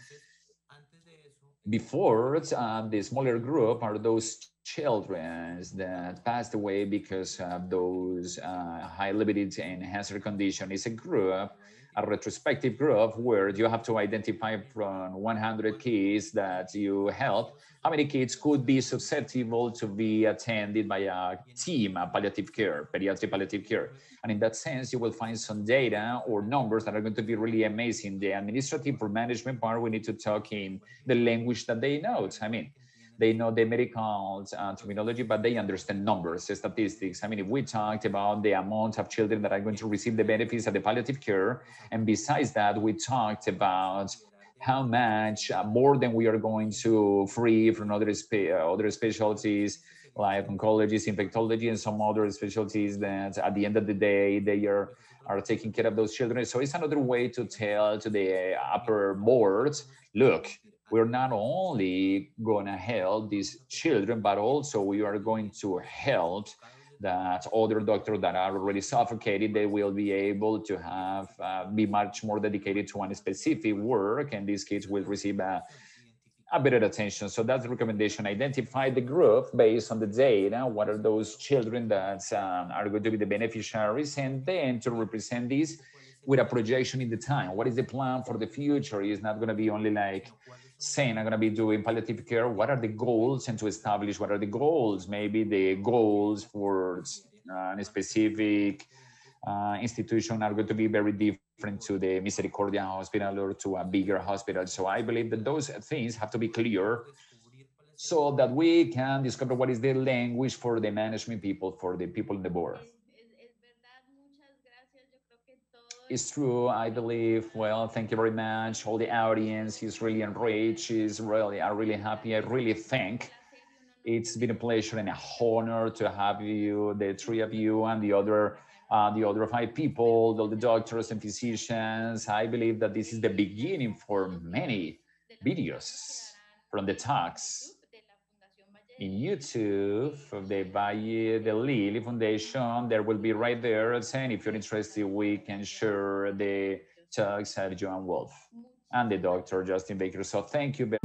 before um, the smaller group are those children that passed away because of those uh, high limited and hazard condition is a group a retrospective group where you have to identify from 100 kids that you help, how many kids could be susceptible to be attended by a team, a palliative care, pediatric palliative care. And in that sense, you will find some data or numbers that are going to be really amazing. The administrative or management part, we need to talk in the language that they know. I mean, they know the medical uh, terminology, but they understand numbers, statistics. I mean, if we talked about the amount of children that are going to receive the benefits of the palliative care, and besides that, we talked about how much uh, more than we are going to free from other spe uh, other specialties like oncology, infectology, and some other specialties that at the end of the day they are are taking care of those children. So it's another way to tell to the upper boards, look, we're not only going to help these children, but also we are going to help that other doctors that are already suffocated, they will be able to have, uh, be much more dedicated to one specific work, and these kids will receive a, a better attention. So that's the recommendation. Identify the group based on the data. What are those children that um, are going to be the beneficiaries? And then to represent this with a projection in the time. What is the plan for the future? It's not going to be only like saying I'm going to be doing palliative care, what are the goals and to establish what are the goals, maybe the goals for uh, a specific uh, institution are going to be very different to the Misericordia Hospital or to a bigger hospital. So I believe that those things have to be clear so that we can discover what is the language for the management people, for the people in the board.
Es, es, es verdad, muchas gracias. Yo creo que todo
It's true, I believe. Well, thank you very much. All the audience is really enriched. Is really, I'm really happy. I really think it's been a pleasure and a honor to have you, the three of you, and the other, uh, the other five people, all the doctors and physicians. I believe that this is the beginning for many videos from the talks in YouTube of the Valle de Lili Foundation. There will be right there. And if you're interested, we can share the talks at Joanne Wolfe and the Dr. Justin Baker. So thank you.